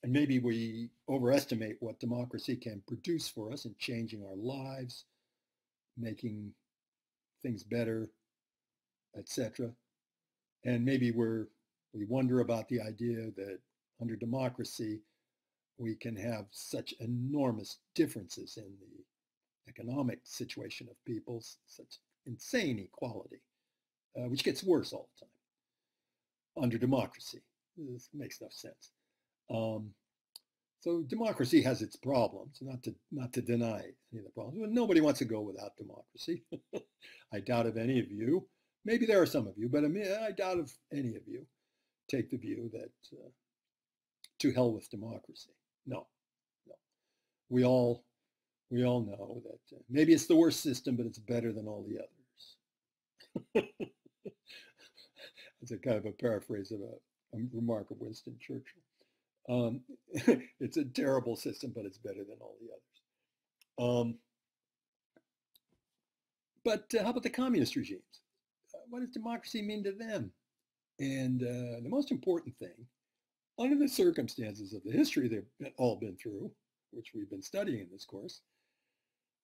and maybe we overestimate what democracy can produce for us in changing our lives, making things better, etc. And maybe we're we wonder about the idea that under democracy we can have such enormous differences in the economic situation of people, such insane equality, uh, which gets worse all the time under democracy. This makes no sense. Um, so democracy has its problems, not to not to deny any of the problems. But nobody wants to go without democracy. I doubt if any of you, maybe there are some of you, but I mean, I doubt if any of you take the view that uh, to hell with democracy. No, no. We all we all know that uh, maybe it's the worst system, but it's better than all the others. That's a kind of a paraphrase of a, a remark of Winston Churchill. Um, it's a terrible system, but it's better than all the others. Um, but uh, how about the communist regimes? Uh, what does democracy mean to them? And uh, the most important thing, under the circumstances of the history they've all been through, which we've been studying in this course,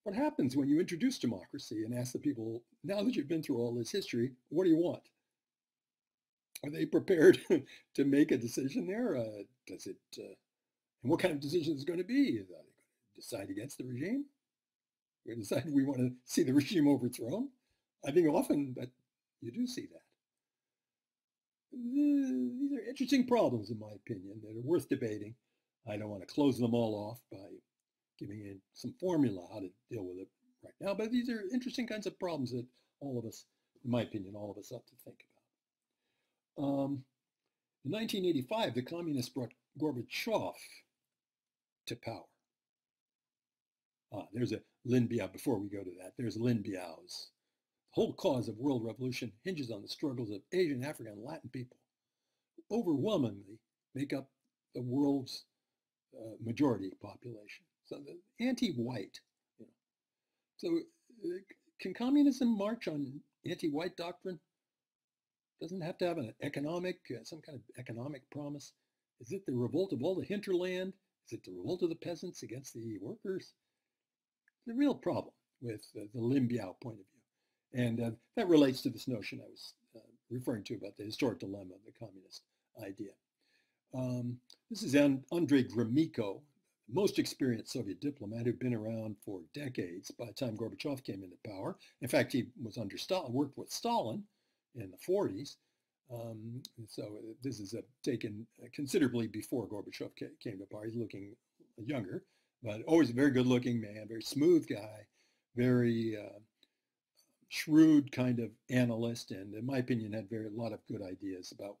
what happens when you introduce democracy and ask the people, now that you've been through all this history, what do you want? Are they prepared to make a decision there? Uh, does it, uh, and what kind of decision is going to be? Going to decide against the regime? we decide we want to see the regime overthrown. I think often that you do see that. These are interesting problems, in my opinion, that are worth debating. I don't want to close them all off by giving in some formula how to deal with it right now, but these are interesting kinds of problems that all of us, in my opinion, all of us ought to think. Um, in 1985, the communists brought Gorbachev to power. Ah, there's a Lin Biao, before we go to that, there's Lin Biao's. The whole cause of world revolution hinges on the struggles of Asian, African, and Latin people, who overwhelmingly make up the world's uh, majority population. So the anti-white, you know. So uh, can communism march on anti-white doctrine? Doesn't have to have an economic, uh, some kind of economic promise. Is it the revolt of all the hinterland? Is it the revolt of the peasants against the workers? the real problem with uh, the Lin Biao point of view. And uh, that relates to this notion I was uh, referring to about the historic dilemma of the communist idea. Um, this is Andrei Gromyko, most experienced Soviet diplomat who'd been around for decades by the time Gorbachev came into power. In fact, he was under Stalin, worked with Stalin in the 40s. Um, so uh, this is a, taken considerably before Gorbachev came to power. He's looking younger but always a very good looking man, very smooth guy, very uh, shrewd kind of analyst, and in my opinion, had very a lot of good ideas about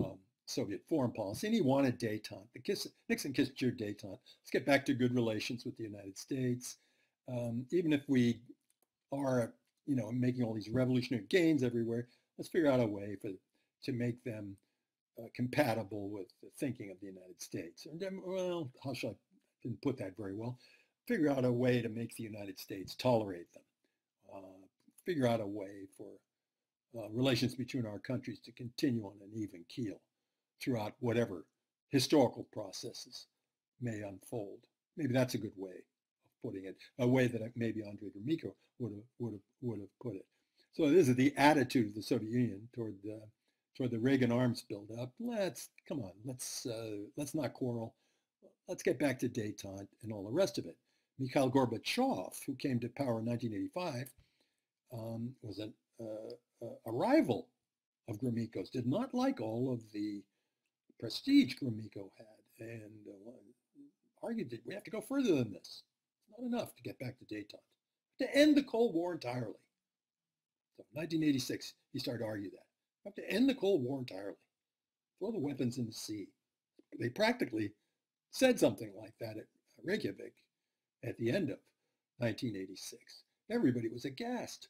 um, Soviet foreign policy, and he wanted détente. The Kiss, Nixon Kissinger détente. Let's get back to good relations with the United States. Um, even if we are, you know, making all these revolutionary gains everywhere, let's figure out a way for to make them uh, compatible with the thinking of the United States. And then, well, how shall I didn't put that very well. Figure out a way to make the United States tolerate them. Uh, figure out a way for uh, relations between our countries to continue on an even keel throughout whatever historical processes may unfold. Maybe that's a good way of putting it, a way that maybe Andrei Gromyko would have, would have, would have put it. So this is the attitude of the Soviet Union toward the, toward the Reagan arms buildup. Let's, come on, let's, uh, let's not quarrel. Let's get back to detente and all the rest of it. Mikhail Gorbachev, who came to power in 1985, um, was an, uh, a rival of Gromyko's, did not like all of the prestige Gromyko had and uh, argued that we have to go further than this. It's not enough to get back to detente. To end the Cold War entirely. So 1986, he started to argue that. We have to end the Cold War entirely. Throw the weapons in the sea. They practically said something like that at Reykjavik at the end of 1986. Everybody was aghast.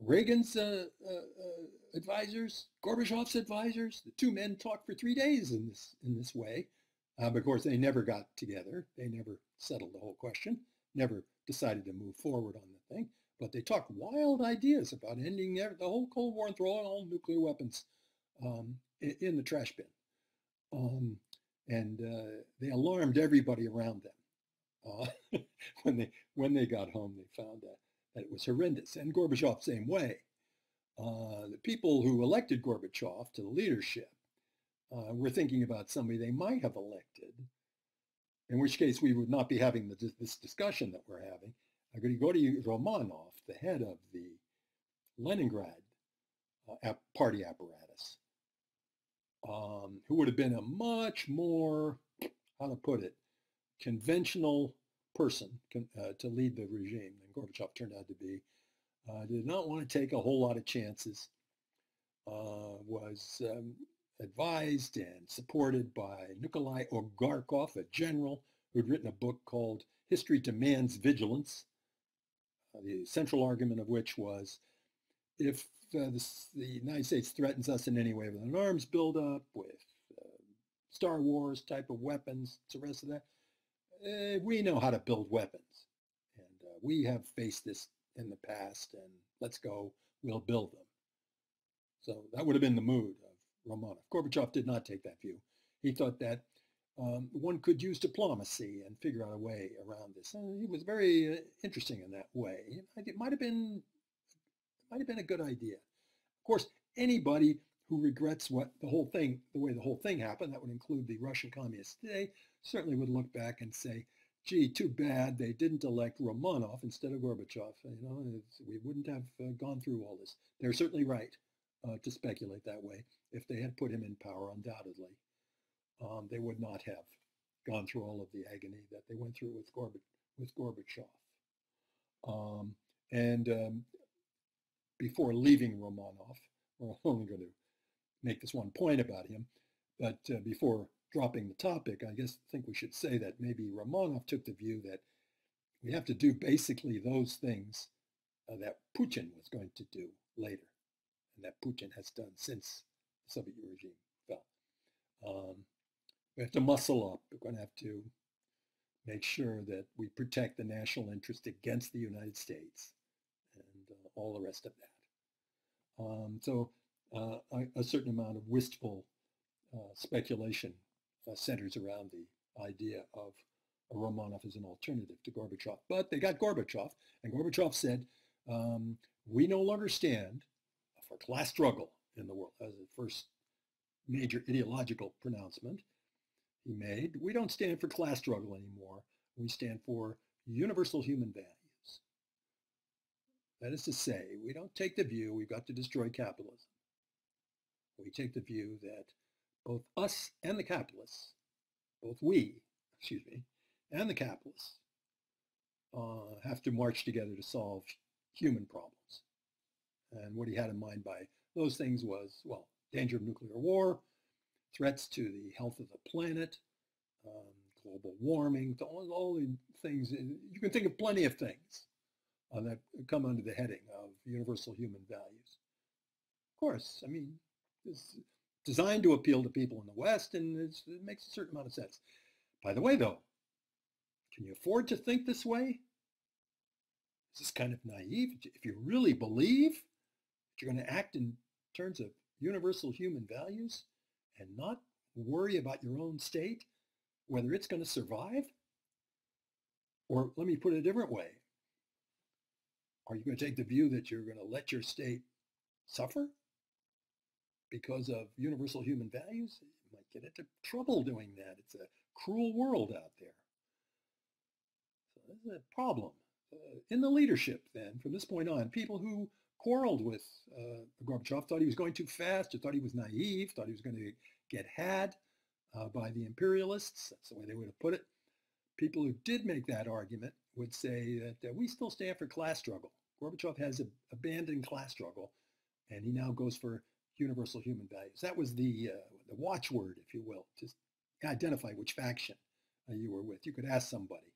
Reagan's uh, uh, uh, advisors, Gorbachev's advisors, the two men talked for three days in this in this way. Um, of course, they never got together. They never settled the whole question. Never decided to move forward on the thing. But they talked wild ideas about ending the whole Cold War and throwing all nuclear weapons um, in, the trash bin. Um, and uh, they alarmed everybody around them. Uh, when they when they got home, they found that that it was horrendous. And Gorbachev, same way. Uh, the people who elected Gorbachev to the leadership uh, were thinking about somebody they might have elected, in which case we would not be having the, this discussion that we're having. Grigory Romanov, the head of the Leningrad uh, party apparatus, um, who would have been a much more, how to put it, conventional person uh, to lead the regime than Gorbachev turned out to be. Uh, did not want to take a whole lot of chances. Uh, was um, advised and supported by Nikolai Ogarkov, a general who'd written a book called History Demands Vigilance, the central argument of which was if uh, the, the, United States threatens us in any way with an arms buildup, with uh, Star Wars type of weapons, the rest of that, uh, we know how to build weapons. And uh, we have faced this in the past, and let's go, we'll build them. So that would have been the mood of Romanov. Gorbachev did not take that view. He thought that um, one could use diplomacy and figure out a way around this. And he was very uh, interesting in that way. It might have been, might have been a good idea. Of course, anybody who regrets what the whole thing, the way the whole thing happened, that would include the Russian communists today, certainly would look back and say, gee, too bad they didn't elect Romanov instead of Gorbachev. You know, we wouldn't have uh, gone through all this. They're certainly right uh, to speculate that way. If they had put him in power, undoubtedly, um, they would not have gone through all of the agony that they went through with, Gorba- with Gorbachev. Um, and um, before leaving Romanov, we're only going to make this one point about him, but uh, before dropping the topic, I guess I think we should say that maybe Romanov took the view that we have to do basically those things uh, that Putin was going to do later, and that Putin has done since the Soviet regime fell. Um, we have to muscle up. We're going to have to make sure that we protect the national interest against the United States and uh, all the rest of that. Um, so uh, a, a, certain amount of wistful uh, speculation uh, centers around the idea of Romanov as an alternative to Gorbachev. But they got Gorbachev, and Gorbachev said, um, we no longer stand for class struggle in the world as the first major ideological pronouncement he made. We don't stand for class struggle anymore. We stand for universal human values. That is to say, we don't take the view we've got to destroy capitalism. We take the view that both us and the capitalists, both we, excuse me, and the capitalists uh, have to march together to solve human problems. And what he had in mind by those things was, well, danger of nuclear war, threats to the health of the planet, um, global warming, all, all the things. You can think of plenty of things uh, that come under the heading of universal human values. Of course, I mean, it's designed to appeal to people in the West, and it makes a certain amount of sense. By the way, though, can you afford to think this way? Is this kind of naive? If you really believe that you're going to act in terms of universal human values and not worry about your own state, whether it's going to survive? Or let me put it a different way. Are you going to take the view that you're going to let your state suffer because of universal human values? You might get into trouble doing that. It's a cruel world out there. So there's a problem. Uh, in the leadership then, from this point on, people who quarreled with uh, Gorbachev, thought he was going too fast, or thought he was naive, thought he was going to get had uh, by the imperialists. That's the way they would have put it. People who did make that argument would say that we still stand for class struggle. Gorbachev has abandoned class struggle, and he now goes for universal human values. That was the uh, the watchword, if you will, to identify which faction uh, you were with. You could ask somebody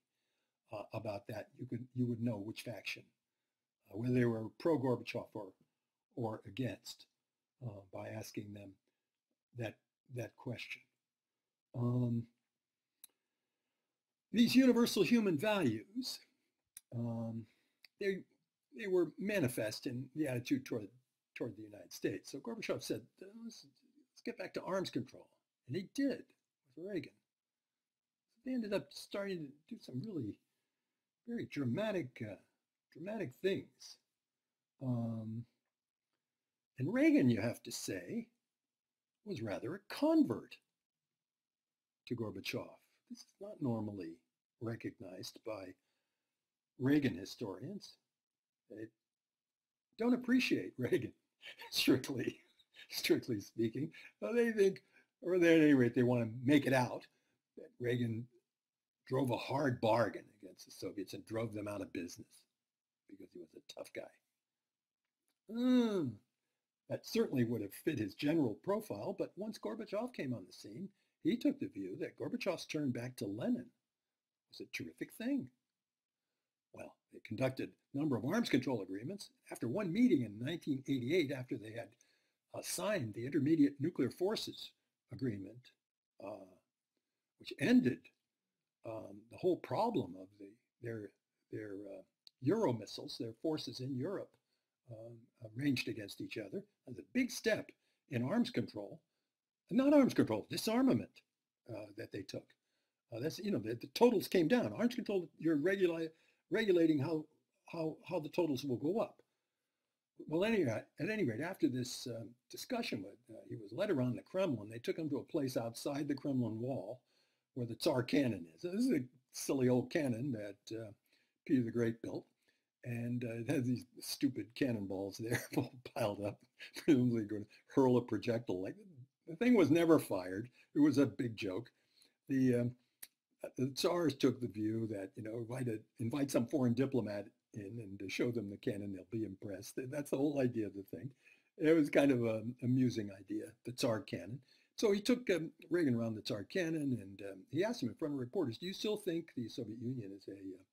uh, about that. You could you would know which faction, whether they were pro Gorbachev or or against, uh, by asking them that that question. Um, these universal human values, um, they, they were manifest in the attitude toward, toward the United States. So Gorbachev said, let's, let's get back to arms control. And he did with Reagan. They ended up starting to do some really very dramatic, uh, dramatic things. Um, and Reagan, you have to say, was rather a convert to Gorbachev. This is not normally recognized by Reagan historians. They don't appreciate Reagan, strictly, strictly speaking. They think, or at any rate, they want to make it out that Reagan drove a hard bargain against the Soviets and drove them out of business because he was a tough guy. Mm, that certainly would have fit his general profile, but once Gorbachev came on the scene, he took the view that Gorbachev's turn back to Lenin was a terrific thing. Well, they conducted a number of arms control agreements. After one meeting in 1988, after they had uh, signed the Intermediate Nuclear Forces Agreement, uh, which ended um, the whole problem of the, their, their uh, Euro missiles, their forces in Europe, um, ranged against each other, as a big step in arms control not arms control, disarmament uh, that they took. Uh, that's you know the, the, totals came down. Arms control, you're regula- regulating how how how the totals will go up. Well, any, at any rate, after this um, discussion, with, uh, he was led around the Kremlin. They took him to a place outside the Kremlin wall where the Tsar cannon is. This is a silly old cannon that uh, Peter the Great built. And uh, it has these stupid cannonballs there all piled up, presumably going to hurl a projectile like the thing was never fired. It was a big joke. The, um, the Tsars took the view that, you know, invite, a, invite some foreign diplomat in and to show them the cannon, they'll be impressed. That's the whole idea of the thing. It was kind of an amusing idea, the Tsar cannon. So he took um, Reagan around the Tsar cannon and um, he asked him in front of reporters, do you still think the Soviet Union is a, uh,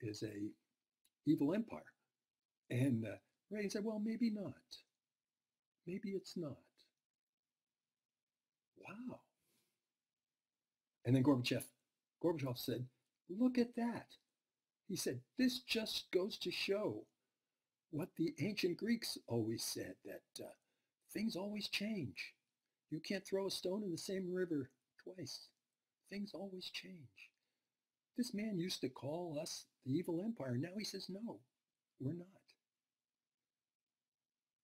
is a evil empire? And uh, Reagan said, well, maybe not. Maybe it's not wow. And then Gorbachev, Gorbachev said, look at that. He said, this just goes to show what the ancient Greeks always said, that uh, things always change. You can't throw a stone in the same river twice. Things always change. This man used to call us the evil empire. Now he says, no, we're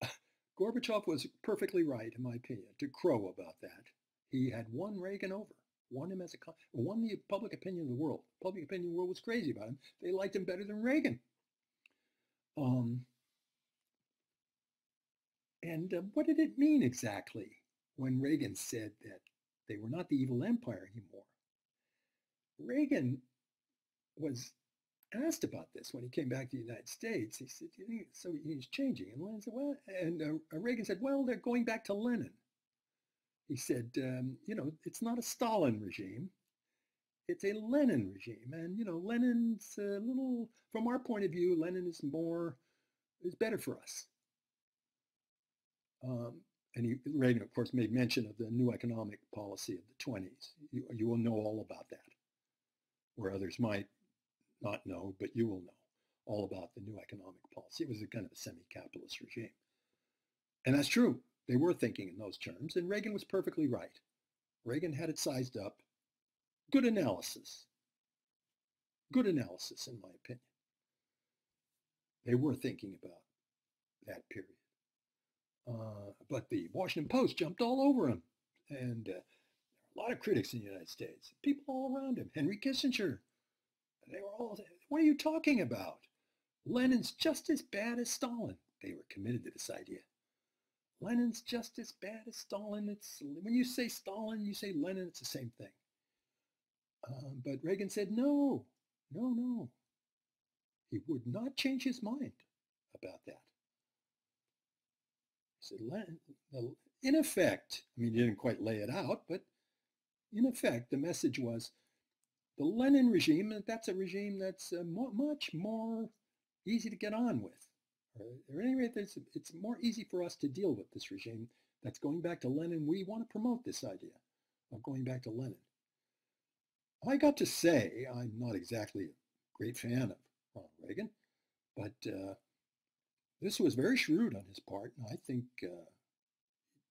not. Gorbachev was perfectly right, in my opinion, to crow about that. He had won Reagan over, won him as a, won the public opinion of the world. Public opinion of the world was crazy about him. They liked him better than Reagan. Um, and uh, what did it mean exactly when Reagan said that they were not the evil empire anymore? Reagan was asked about this when he came back to the United States. He said, so?" He's changing?" And Lenin said, "Well," and uh, Reagan said, "Well, they're going back to Lenin." he said, um, you know, it's not a Stalin regime. It's a Lenin regime. And, you know, Lenin's a little, from our point of view, Lenin is more, is better for us. Um, and he, Reagan, of course, made mention of the new economic policy of the 20s. You, you will know all about that, where others might not know, but you will know all about the new economic policy. It was a kind of a semi-capitalist regime. And that's true. They were thinking in those terms, and Reagan was perfectly right. Reagan had it sized up. Good analysis. Good analysis, in my opinion. They were thinking about that period. Uh, but the Washington Post jumped all over him. And uh, a lot of critics in the United States, people all around him. Henry Kissinger. They were all, what are you talking about? Lenin's just as bad as Stalin. They were committed to this idea. Lenin's just as bad as Stalin. It's when you say Stalin, you say Lenin. It's the same thing. Um, but Reagan said no, no, no. He would not change his mind about that. He said, in effect, I mean, he didn't quite lay it out, but in effect, the message was the Lenin regime, that's a regime that's uh, much more easy to get on with. Or at any rate, it's more easy for us to deal with this regime that's going back to Lenin. We want to promote this idea of going back to Lenin. I got to say, I'm not exactly a great fan of Ronald Reagan, but uh, this was very shrewd on his part, and I think uh,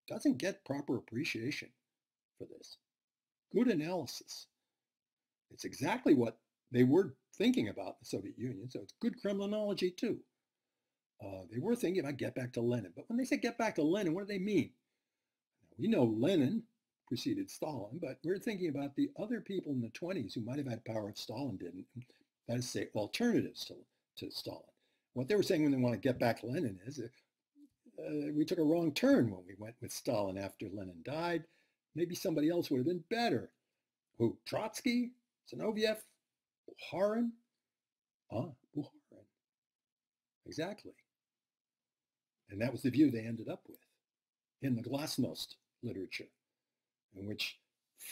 doesn't get proper appreciation for this. Good analysis. It's exactly what they were thinking about the Soviet Union, so it's good Kremlinology too. Uh, they were thinking about get back to Lenin. But when they say get back to Lenin, what do they mean? Now, we know Lenin preceded Stalin, but we're thinking about the other people in the 20s who might have had power if Stalin didn't. That is, say, alternatives to, to Stalin. What they were saying when they want to get back to Lenin is uh, uh, we took a wrong turn when we went with Stalin after Lenin died. Maybe somebody else would have been better. Who? Trotsky? Zinoviev? Bukharin? Ah, Bukharin. Exactly. And that was the view they ended up with in the Glasnost literature, in which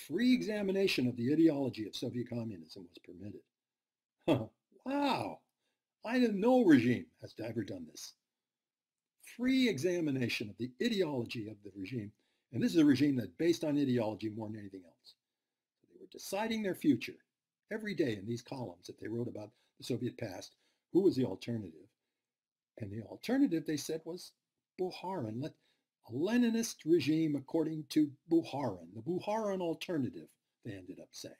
free examination of the ideology of Soviet communism was permitted. wow! I know no regime has ever done this. Free examination of the ideology of the regime. And this is a regime that's based on ideology more than anything else. They were deciding their future every day in these columns that they wrote about the Soviet past. Who was the alternative? And the alternative, they said, was Bukharin. Let, a Leninist regime according to Bukharin, the Bukharin alternative, they ended up saying.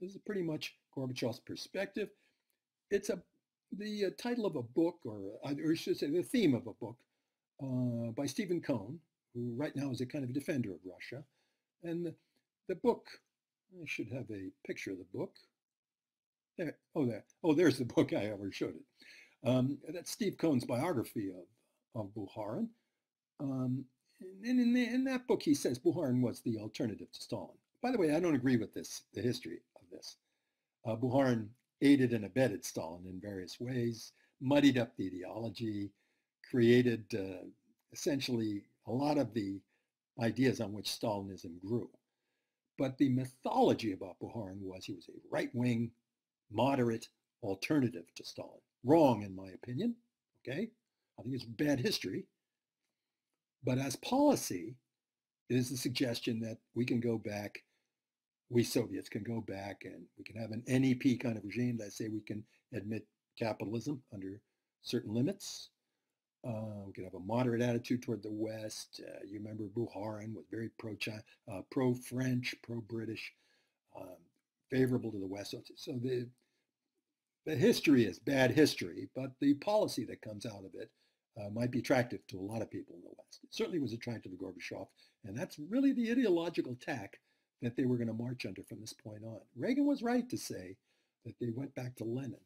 This is pretty much Gorbachev's perspective. It's a the uh, title of a book, or, uh, or I should say the theme of a book, uh, by Stephen Cohen, who right now is a kind of defender of Russia. And the, the book, I should have a picture of the book. There, oh, there. Oh, there's the book. I already showed it. Um, that's Steve Cohen's biography of, of Bukharin. Um, and in, the, in, that book, he says Bukharin was the alternative to Stalin. By the way, I don't agree with this, the history of this. Uh, aided and abetted Stalin in various ways, muddied up the ideology, created uh, essentially a lot of the ideas on which Stalinism grew. But the mythology about Bukharin was he was a right-wing, moderate alternative to Stalin. Wrong, in my opinion. Okay? I think it's bad history. But as policy, it is the suggestion that we can go back, we Soviets can go back and we can have an NEP kind of regime that say we can admit capitalism under certain limits. Uh, we can have a moderate attitude toward the West. Uh, you remember Bukharin was very pro-China, uh, pro-French, pro-British, um, favorable to the West. So, so the the history is bad history, but the policy that comes out of it uh, might be attractive to a lot of people in the West. It certainly was attractive to Gorbachev, and that's really the ideological tack that they were going to march under from this point on. Reagan was right to say that they went back to Lenin.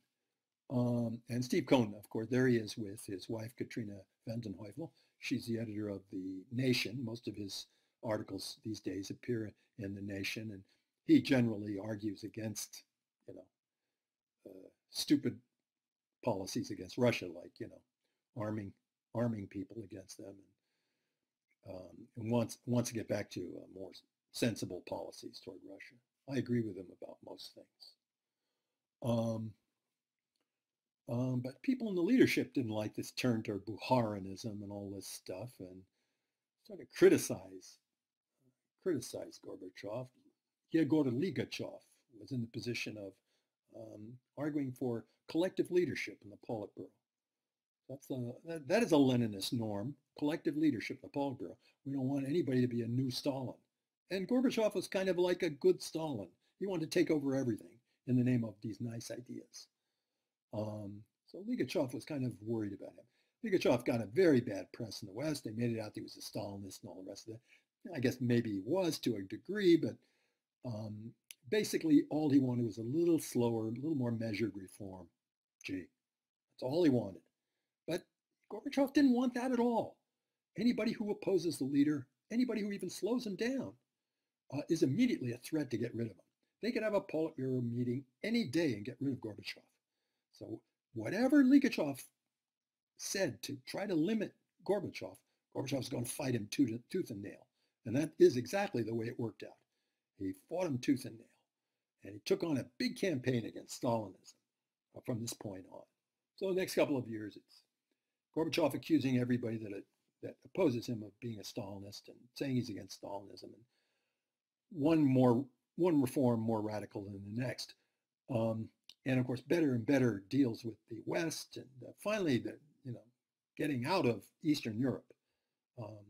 Um, and Steve Cohen, of course, there he is with his wife, Katrina vanden Heuvel. She's the editor of The Nation. Most of his articles these days appear in The Nation, and he generally argues against, you know, uh, stupid policies against Russia, like, you know, arming arming people against them. um, and wants wants to get back to uh, more sensible policies toward Russia. I agree with him about most things. Um, um, but people in the leadership didn't like this turn toward Bukharinism and all this stuff and started to criticize, criticize Gorbachev. Yegor Ligachev was in the position of um, arguing for collective leadership in the Politburo. That's a, that, that is a Leninist norm, collective leadership in the Politburo. We don't want anybody to be a new Stalin. And Gorbachev was kind of like a good Stalin. He wanted to take over everything in the name of these nice ideas. Um, so Ligachev was kind of worried about him. Ligachev got a very bad press in the West. They made it out that he was a Stalinist and all the rest of that. I guess maybe he was to a degree, but um, basically all he wanted was a little slower, a little more measured reform. Gee, that's all he wanted. But Gorbachev didn't want that at all. Anybody who opposes the leader, anybody who even slows him down, uh, is immediately a threat to get rid of him. They could have a Politburo meeting any day and get rid of Gorbachev. So whatever Ligachev said to try to limit Gorbachev, Gorbachev Gorbachev's going to fight him tooth, tooth and nail. And that is exactly the way it worked out. He fought him tooth and nail. And he took on a big campaign against Stalinism uh, from this point on. So the next couple of years, it's Gorbachev accusing everybody that, it, that opposes him of being a Stalinist and saying he's against Stalinism. And one more one reform more radical than the next. Um, and of course, better and better deals with the West, and uh, finally, the you know, getting out of Eastern Europe um,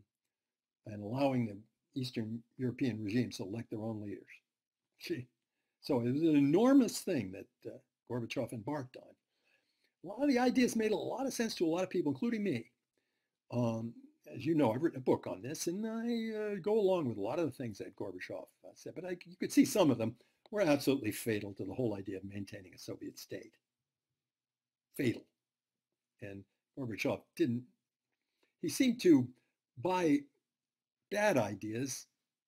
and allowing the Eastern European regimes to elect their own leaders. Gee. So it was an enormous thing that uh, Gorbachev embarked on. A lot of the ideas made a lot of sense to a lot of people, including me. Um, as you know, I've written a book on this, and I uh, go along with a lot of the things that Gorbachev uh, said, but I, you could see some of them were absolutely fatal to the whole idea of maintaining a Soviet state. Fatal. And Gorbachev didn't, he seemed to buy bad ideas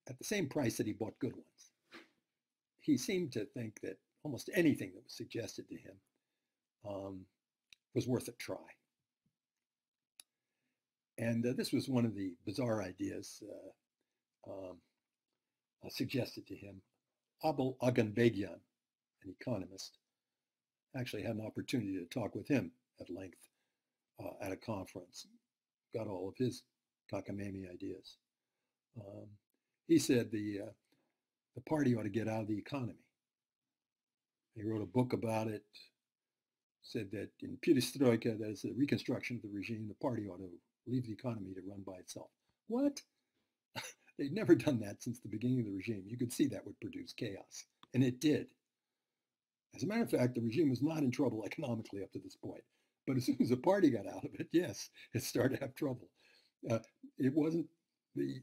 at the same price that he bought good ones. He seemed to think that almost anything that was suggested to him um, was worth a try. And uh, this was one of the bizarre ideas uh, um, uh, suggested to him. Abel Aganbegyan, an economist, actually had an opportunity to talk with him at length uh, at a conference. Got all of his cockamamie ideas. Um, he said the uh, the party ought to get out of the economy. He wrote a book about it. Said that in perestroika, that is the reconstruction of the regime, the party ought to leave the economy to run by itself. What? They'd never done that since the beginning of the regime. You could see that would produce chaos, and it did. As a matter of fact, the regime was not in trouble economically up to this point. But as soon as the party got out of it, yes, it started to have trouble. Uh, it wasn't the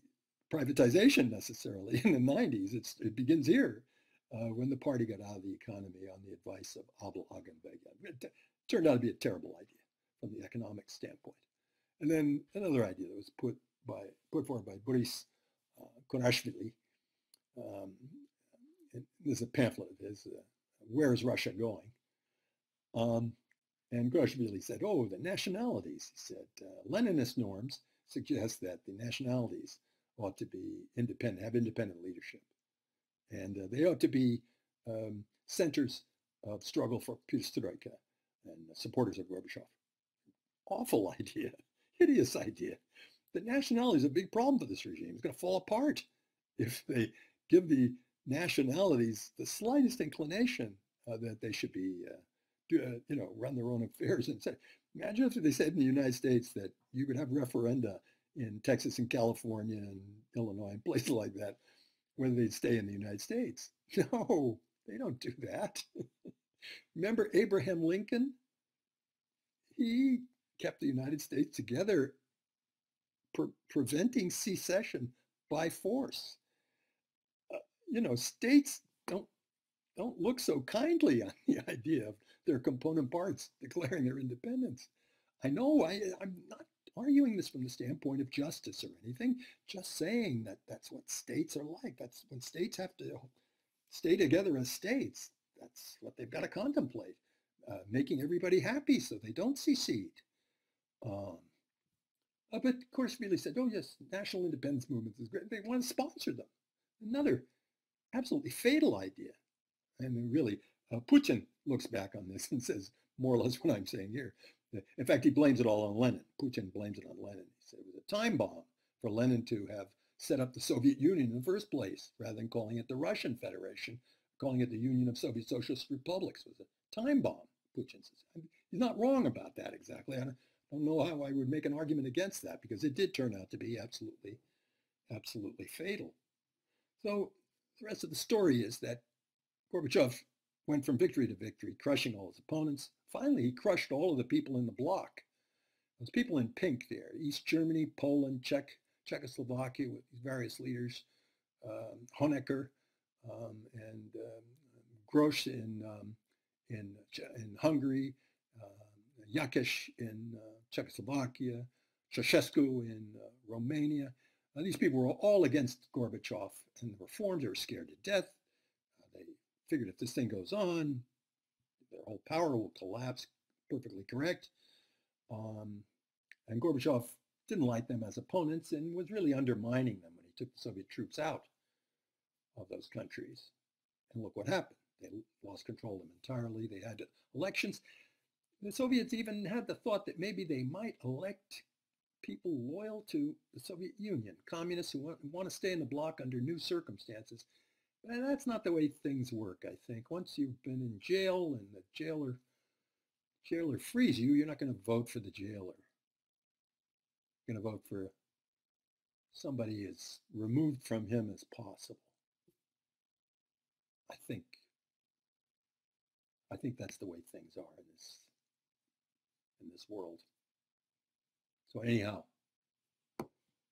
privatization necessarily in the 90s. It's, it begins here uh, when the party got out of the economy on the advice of Abel Aganbegyan. It turned out to be a terrible idea from the economic standpoint. And then another idea that was put by put forward by Boris Kurashvili. Um, there's a pamphlet of his, Where is Russia Going? Um, and Kurashvili said, oh, the nationalities, he said, uh, Leninist norms suggest that the nationalities ought to be independent, have independent leadership. And uh, they ought to be um, centers of struggle for perestroika and supporters of Gorbachev. Awful idea hideous idea. The nationality is a big problem for this regime. It's going to fall apart if they give the nationalities the slightest inclination uh, that they should be, uh, do, uh, you know, run their own affairs. And say, imagine if they said in the United States that you could have referenda in Texas and California and Illinois and places like that, whether they'd stay in the United States. No, they don't do that. Remember Abraham Lincoln? He kept the United States together, pre- preventing secession by force. Uh, you know, states don't don't look so kindly on the idea of their component parts declaring their independence. I know I, I'm not arguing this from the standpoint of justice or anything, just saying that that's what states are like. That's when states have to stay together as states. That's what they've got to contemplate, uh, making everybody happy so they don't secede. Um, Uh, but of course, really said, oh yes, national independence movements is great. They want to sponsor them. Another absolutely fatal idea. And really, uh, Putin looks back on this and says more or less what I'm saying here. In fact, he blames it all on Lenin. Putin blames it on Lenin. He said it was a time bomb for Lenin to have set up the Soviet Union in the first place, rather than calling it the Russian Federation, calling it the Union of Soviet Socialist Republics. It was a time bomb, Putin says. He's not wrong about that exactly. I don't, know how I would make an argument against that because it did turn out to be absolutely, absolutely fatal. So the rest of the story is that Gorbachev went from victory to victory, crushing all his opponents. Finally, he crushed all of the people in the bloc. Those people in pink there, East Germany, Poland, Czech, Czechoslovakia with various leaders, um, Honecker um, and um, in, um, in, in Hungary, uh, Jakeš in uh, Czechoslovakia, Ceausescu in uh, Romania. these people were all against Gorbachev and the reforms. They were scared to death. Uh, they figured if this thing goes on, their whole power will collapse. Perfectly correct. Um, and Gorbachev didn't like them as opponents and was really undermining them when he took the Soviet troops out of those countries. And look what happened. They lost control of them entirely. They had elections. The Soviets even had the thought that maybe they might elect people loyal to the Soviet Union, communists who want, want to stay in the bloc under new circumstances. But that's not the way things work, I think. Once you've been in jail and the jailer, jailer frees you, you're not going to vote for the jailer You're going to vote for somebody as removed from him as possible. I think I think that's the way things are in this in this world. So anyhow,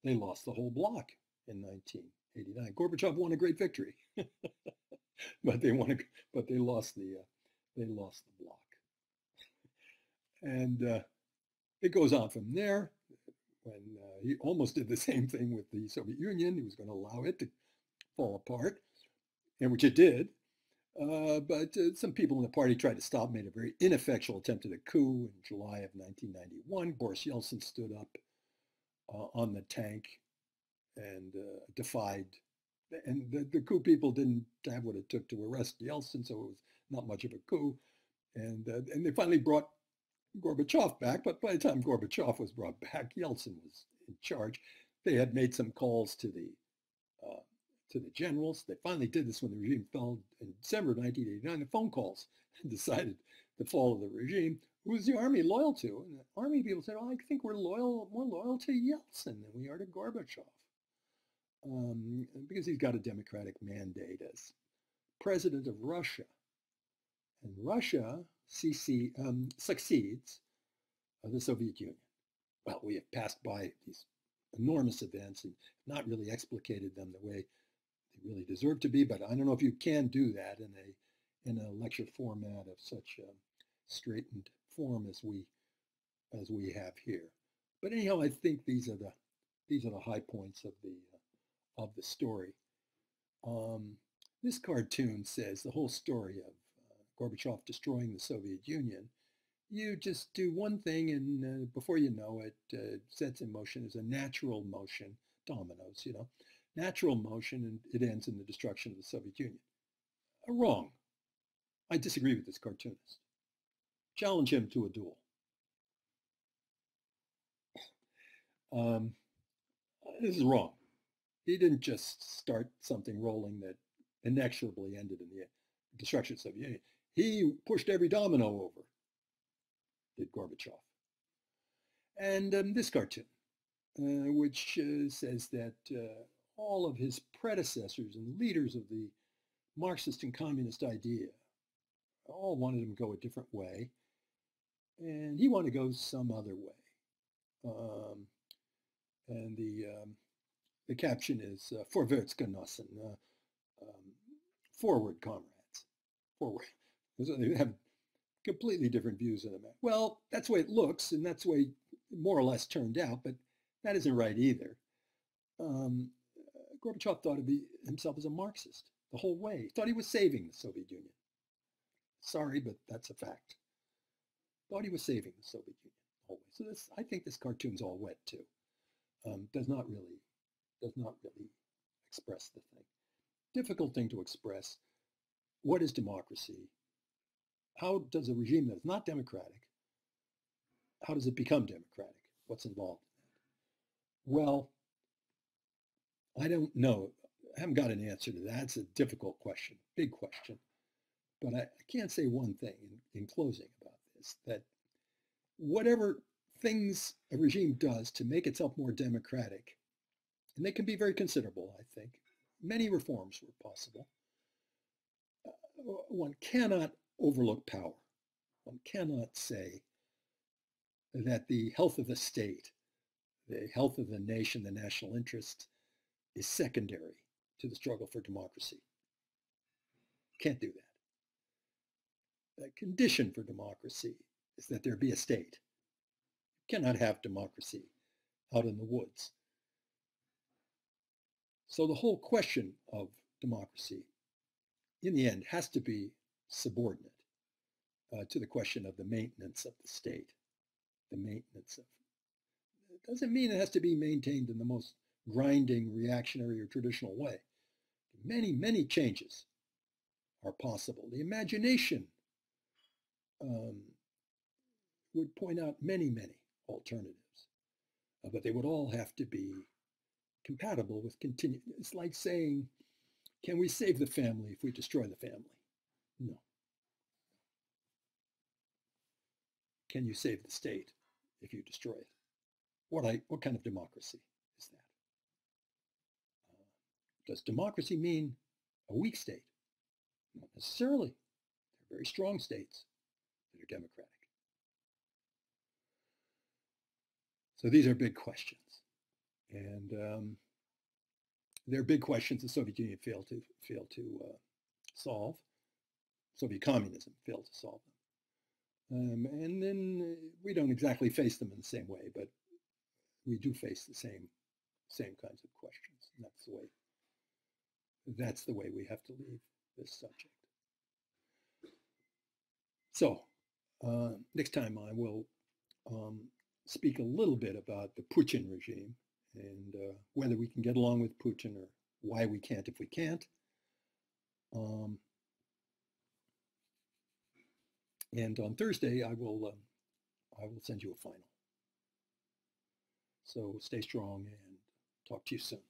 they lost the whole block in 1989. Gorbachev won a great victory, but they won a, but they lost the uh, they lost the bloc, and uh, it goes on from there when uh, he almost did the same thing with the Soviet Union. He was going to allow it to fall apart, and which it did. Uh, but uh, some people in the party tried to stop, made a very ineffectual attempt at a coup in July of 1991. Boris Yeltsin stood up uh, on the tank and uh, defied, and the, the coup people didn't have what it took to arrest Yeltsin, so it was not much of a coup. And, uh, and they finally brought Gorbachev back, but by the time Gorbachev was brought back, Yeltsin was in charge. They had made some calls to the to the generals. They finally did this when the regime fell in December 1989. The phone calls decided the fall of the regime. Who was the army loyal to? And the army people said, "Oh, I think we're loyal, more loyal to Yeltsin than we are to Gorbachev, um, because he's got a democratic mandate as president of Russia." And Russia CC, um, succeeds the Soviet Union. Well, we have passed by these enormous events and not really explicated them the way really deserve to be, but I don't know if you can do that in a in a lecture format of such a straightened form as we as we have here. But anyhow, I think these are the these are the high points of the uh, of the story. Um, this cartoon says the whole story of Gorbachev destroying the Soviet Union, you just do one thing and uh, before you know it, uh, sets in motion as a natural motion, dominoes, you know, natural motion, and it ends in the destruction of the Soviet Union. Wrong. I disagree with this cartoonist. Challenge him to a duel. Um, this is wrong. He didn't just start something rolling that inexorably ended in the destruction of the Soviet Union. He pushed every domino over, did Gorbachev. And um, this cartoon, uh, which uh, says that uh, all of his predecessors and leaders of the Marxist and communist idea all wanted him to go a different way, and he wanted to go some other way. Um, and the um, the caption is uh, Vorwärtsgenossen, uh, um, forward comrades, forward. They have completely different views of the man. Well, that's the way it looks, and that's the way more or less turned out, but that isn't right either. Um, Gorbachev thought of himself as a Marxist the whole way. He thought he was saving the Soviet Union. Sorry, but that's a fact. Thought he was saving the Soviet Union the whole way. So this, I think this cartoon's all wet too. um, does not really does not really express the thing. Difficult thing to express. What is democracy? How does a regime that is not democratic, how does it become democratic? What's involved in that? Well, I don't know. I haven't got an answer to that. It's a difficult question, big question. But I, I can't say one thing in, in closing about this, that whatever things a regime does to make itself more democratic, and they can be very considerable, I think. Many reforms were possible. Uh, one cannot overlook power. One cannot say that the health of the state, the health of the nation, the national interest is secondary to the struggle for democracy. Can't do that. The condition for democracy is that there be a state. You cannot have democracy out in the woods. So the whole question of democracy, in the end, has to be subordinate uh, to the question of the maintenance of the state, the maintenance of. It doesn't mean it has to be maintained in the most grinding, reactionary, or traditional way. Many, many changes are possible. The imagination um, would point out many, many alternatives, uh, but they would all have to be compatible with continue. It's like saying, can we save the family if we destroy the family? No. Can you save the state if you destroy it? What, I, what kind of democracy does democracy mean a weak state? Not necessarily. They're very strong states that are democratic. So these are big questions. And um, they're big questions the Soviet Union failed to, failed to uh, solve. Soviet communism failed to solve them. Um, and then uh, we don't exactly face them in the same way, but we do face the same, same kinds of questions. And that's the way, that's the way we have to leave this subject. So uh, next time I will um, speak a little bit about the Putin regime and uh, whether we can get along with Putin or why we can't if we can't. Um, and on Thursday, I will um, I will send you a final. So stay strong and talk to you soon.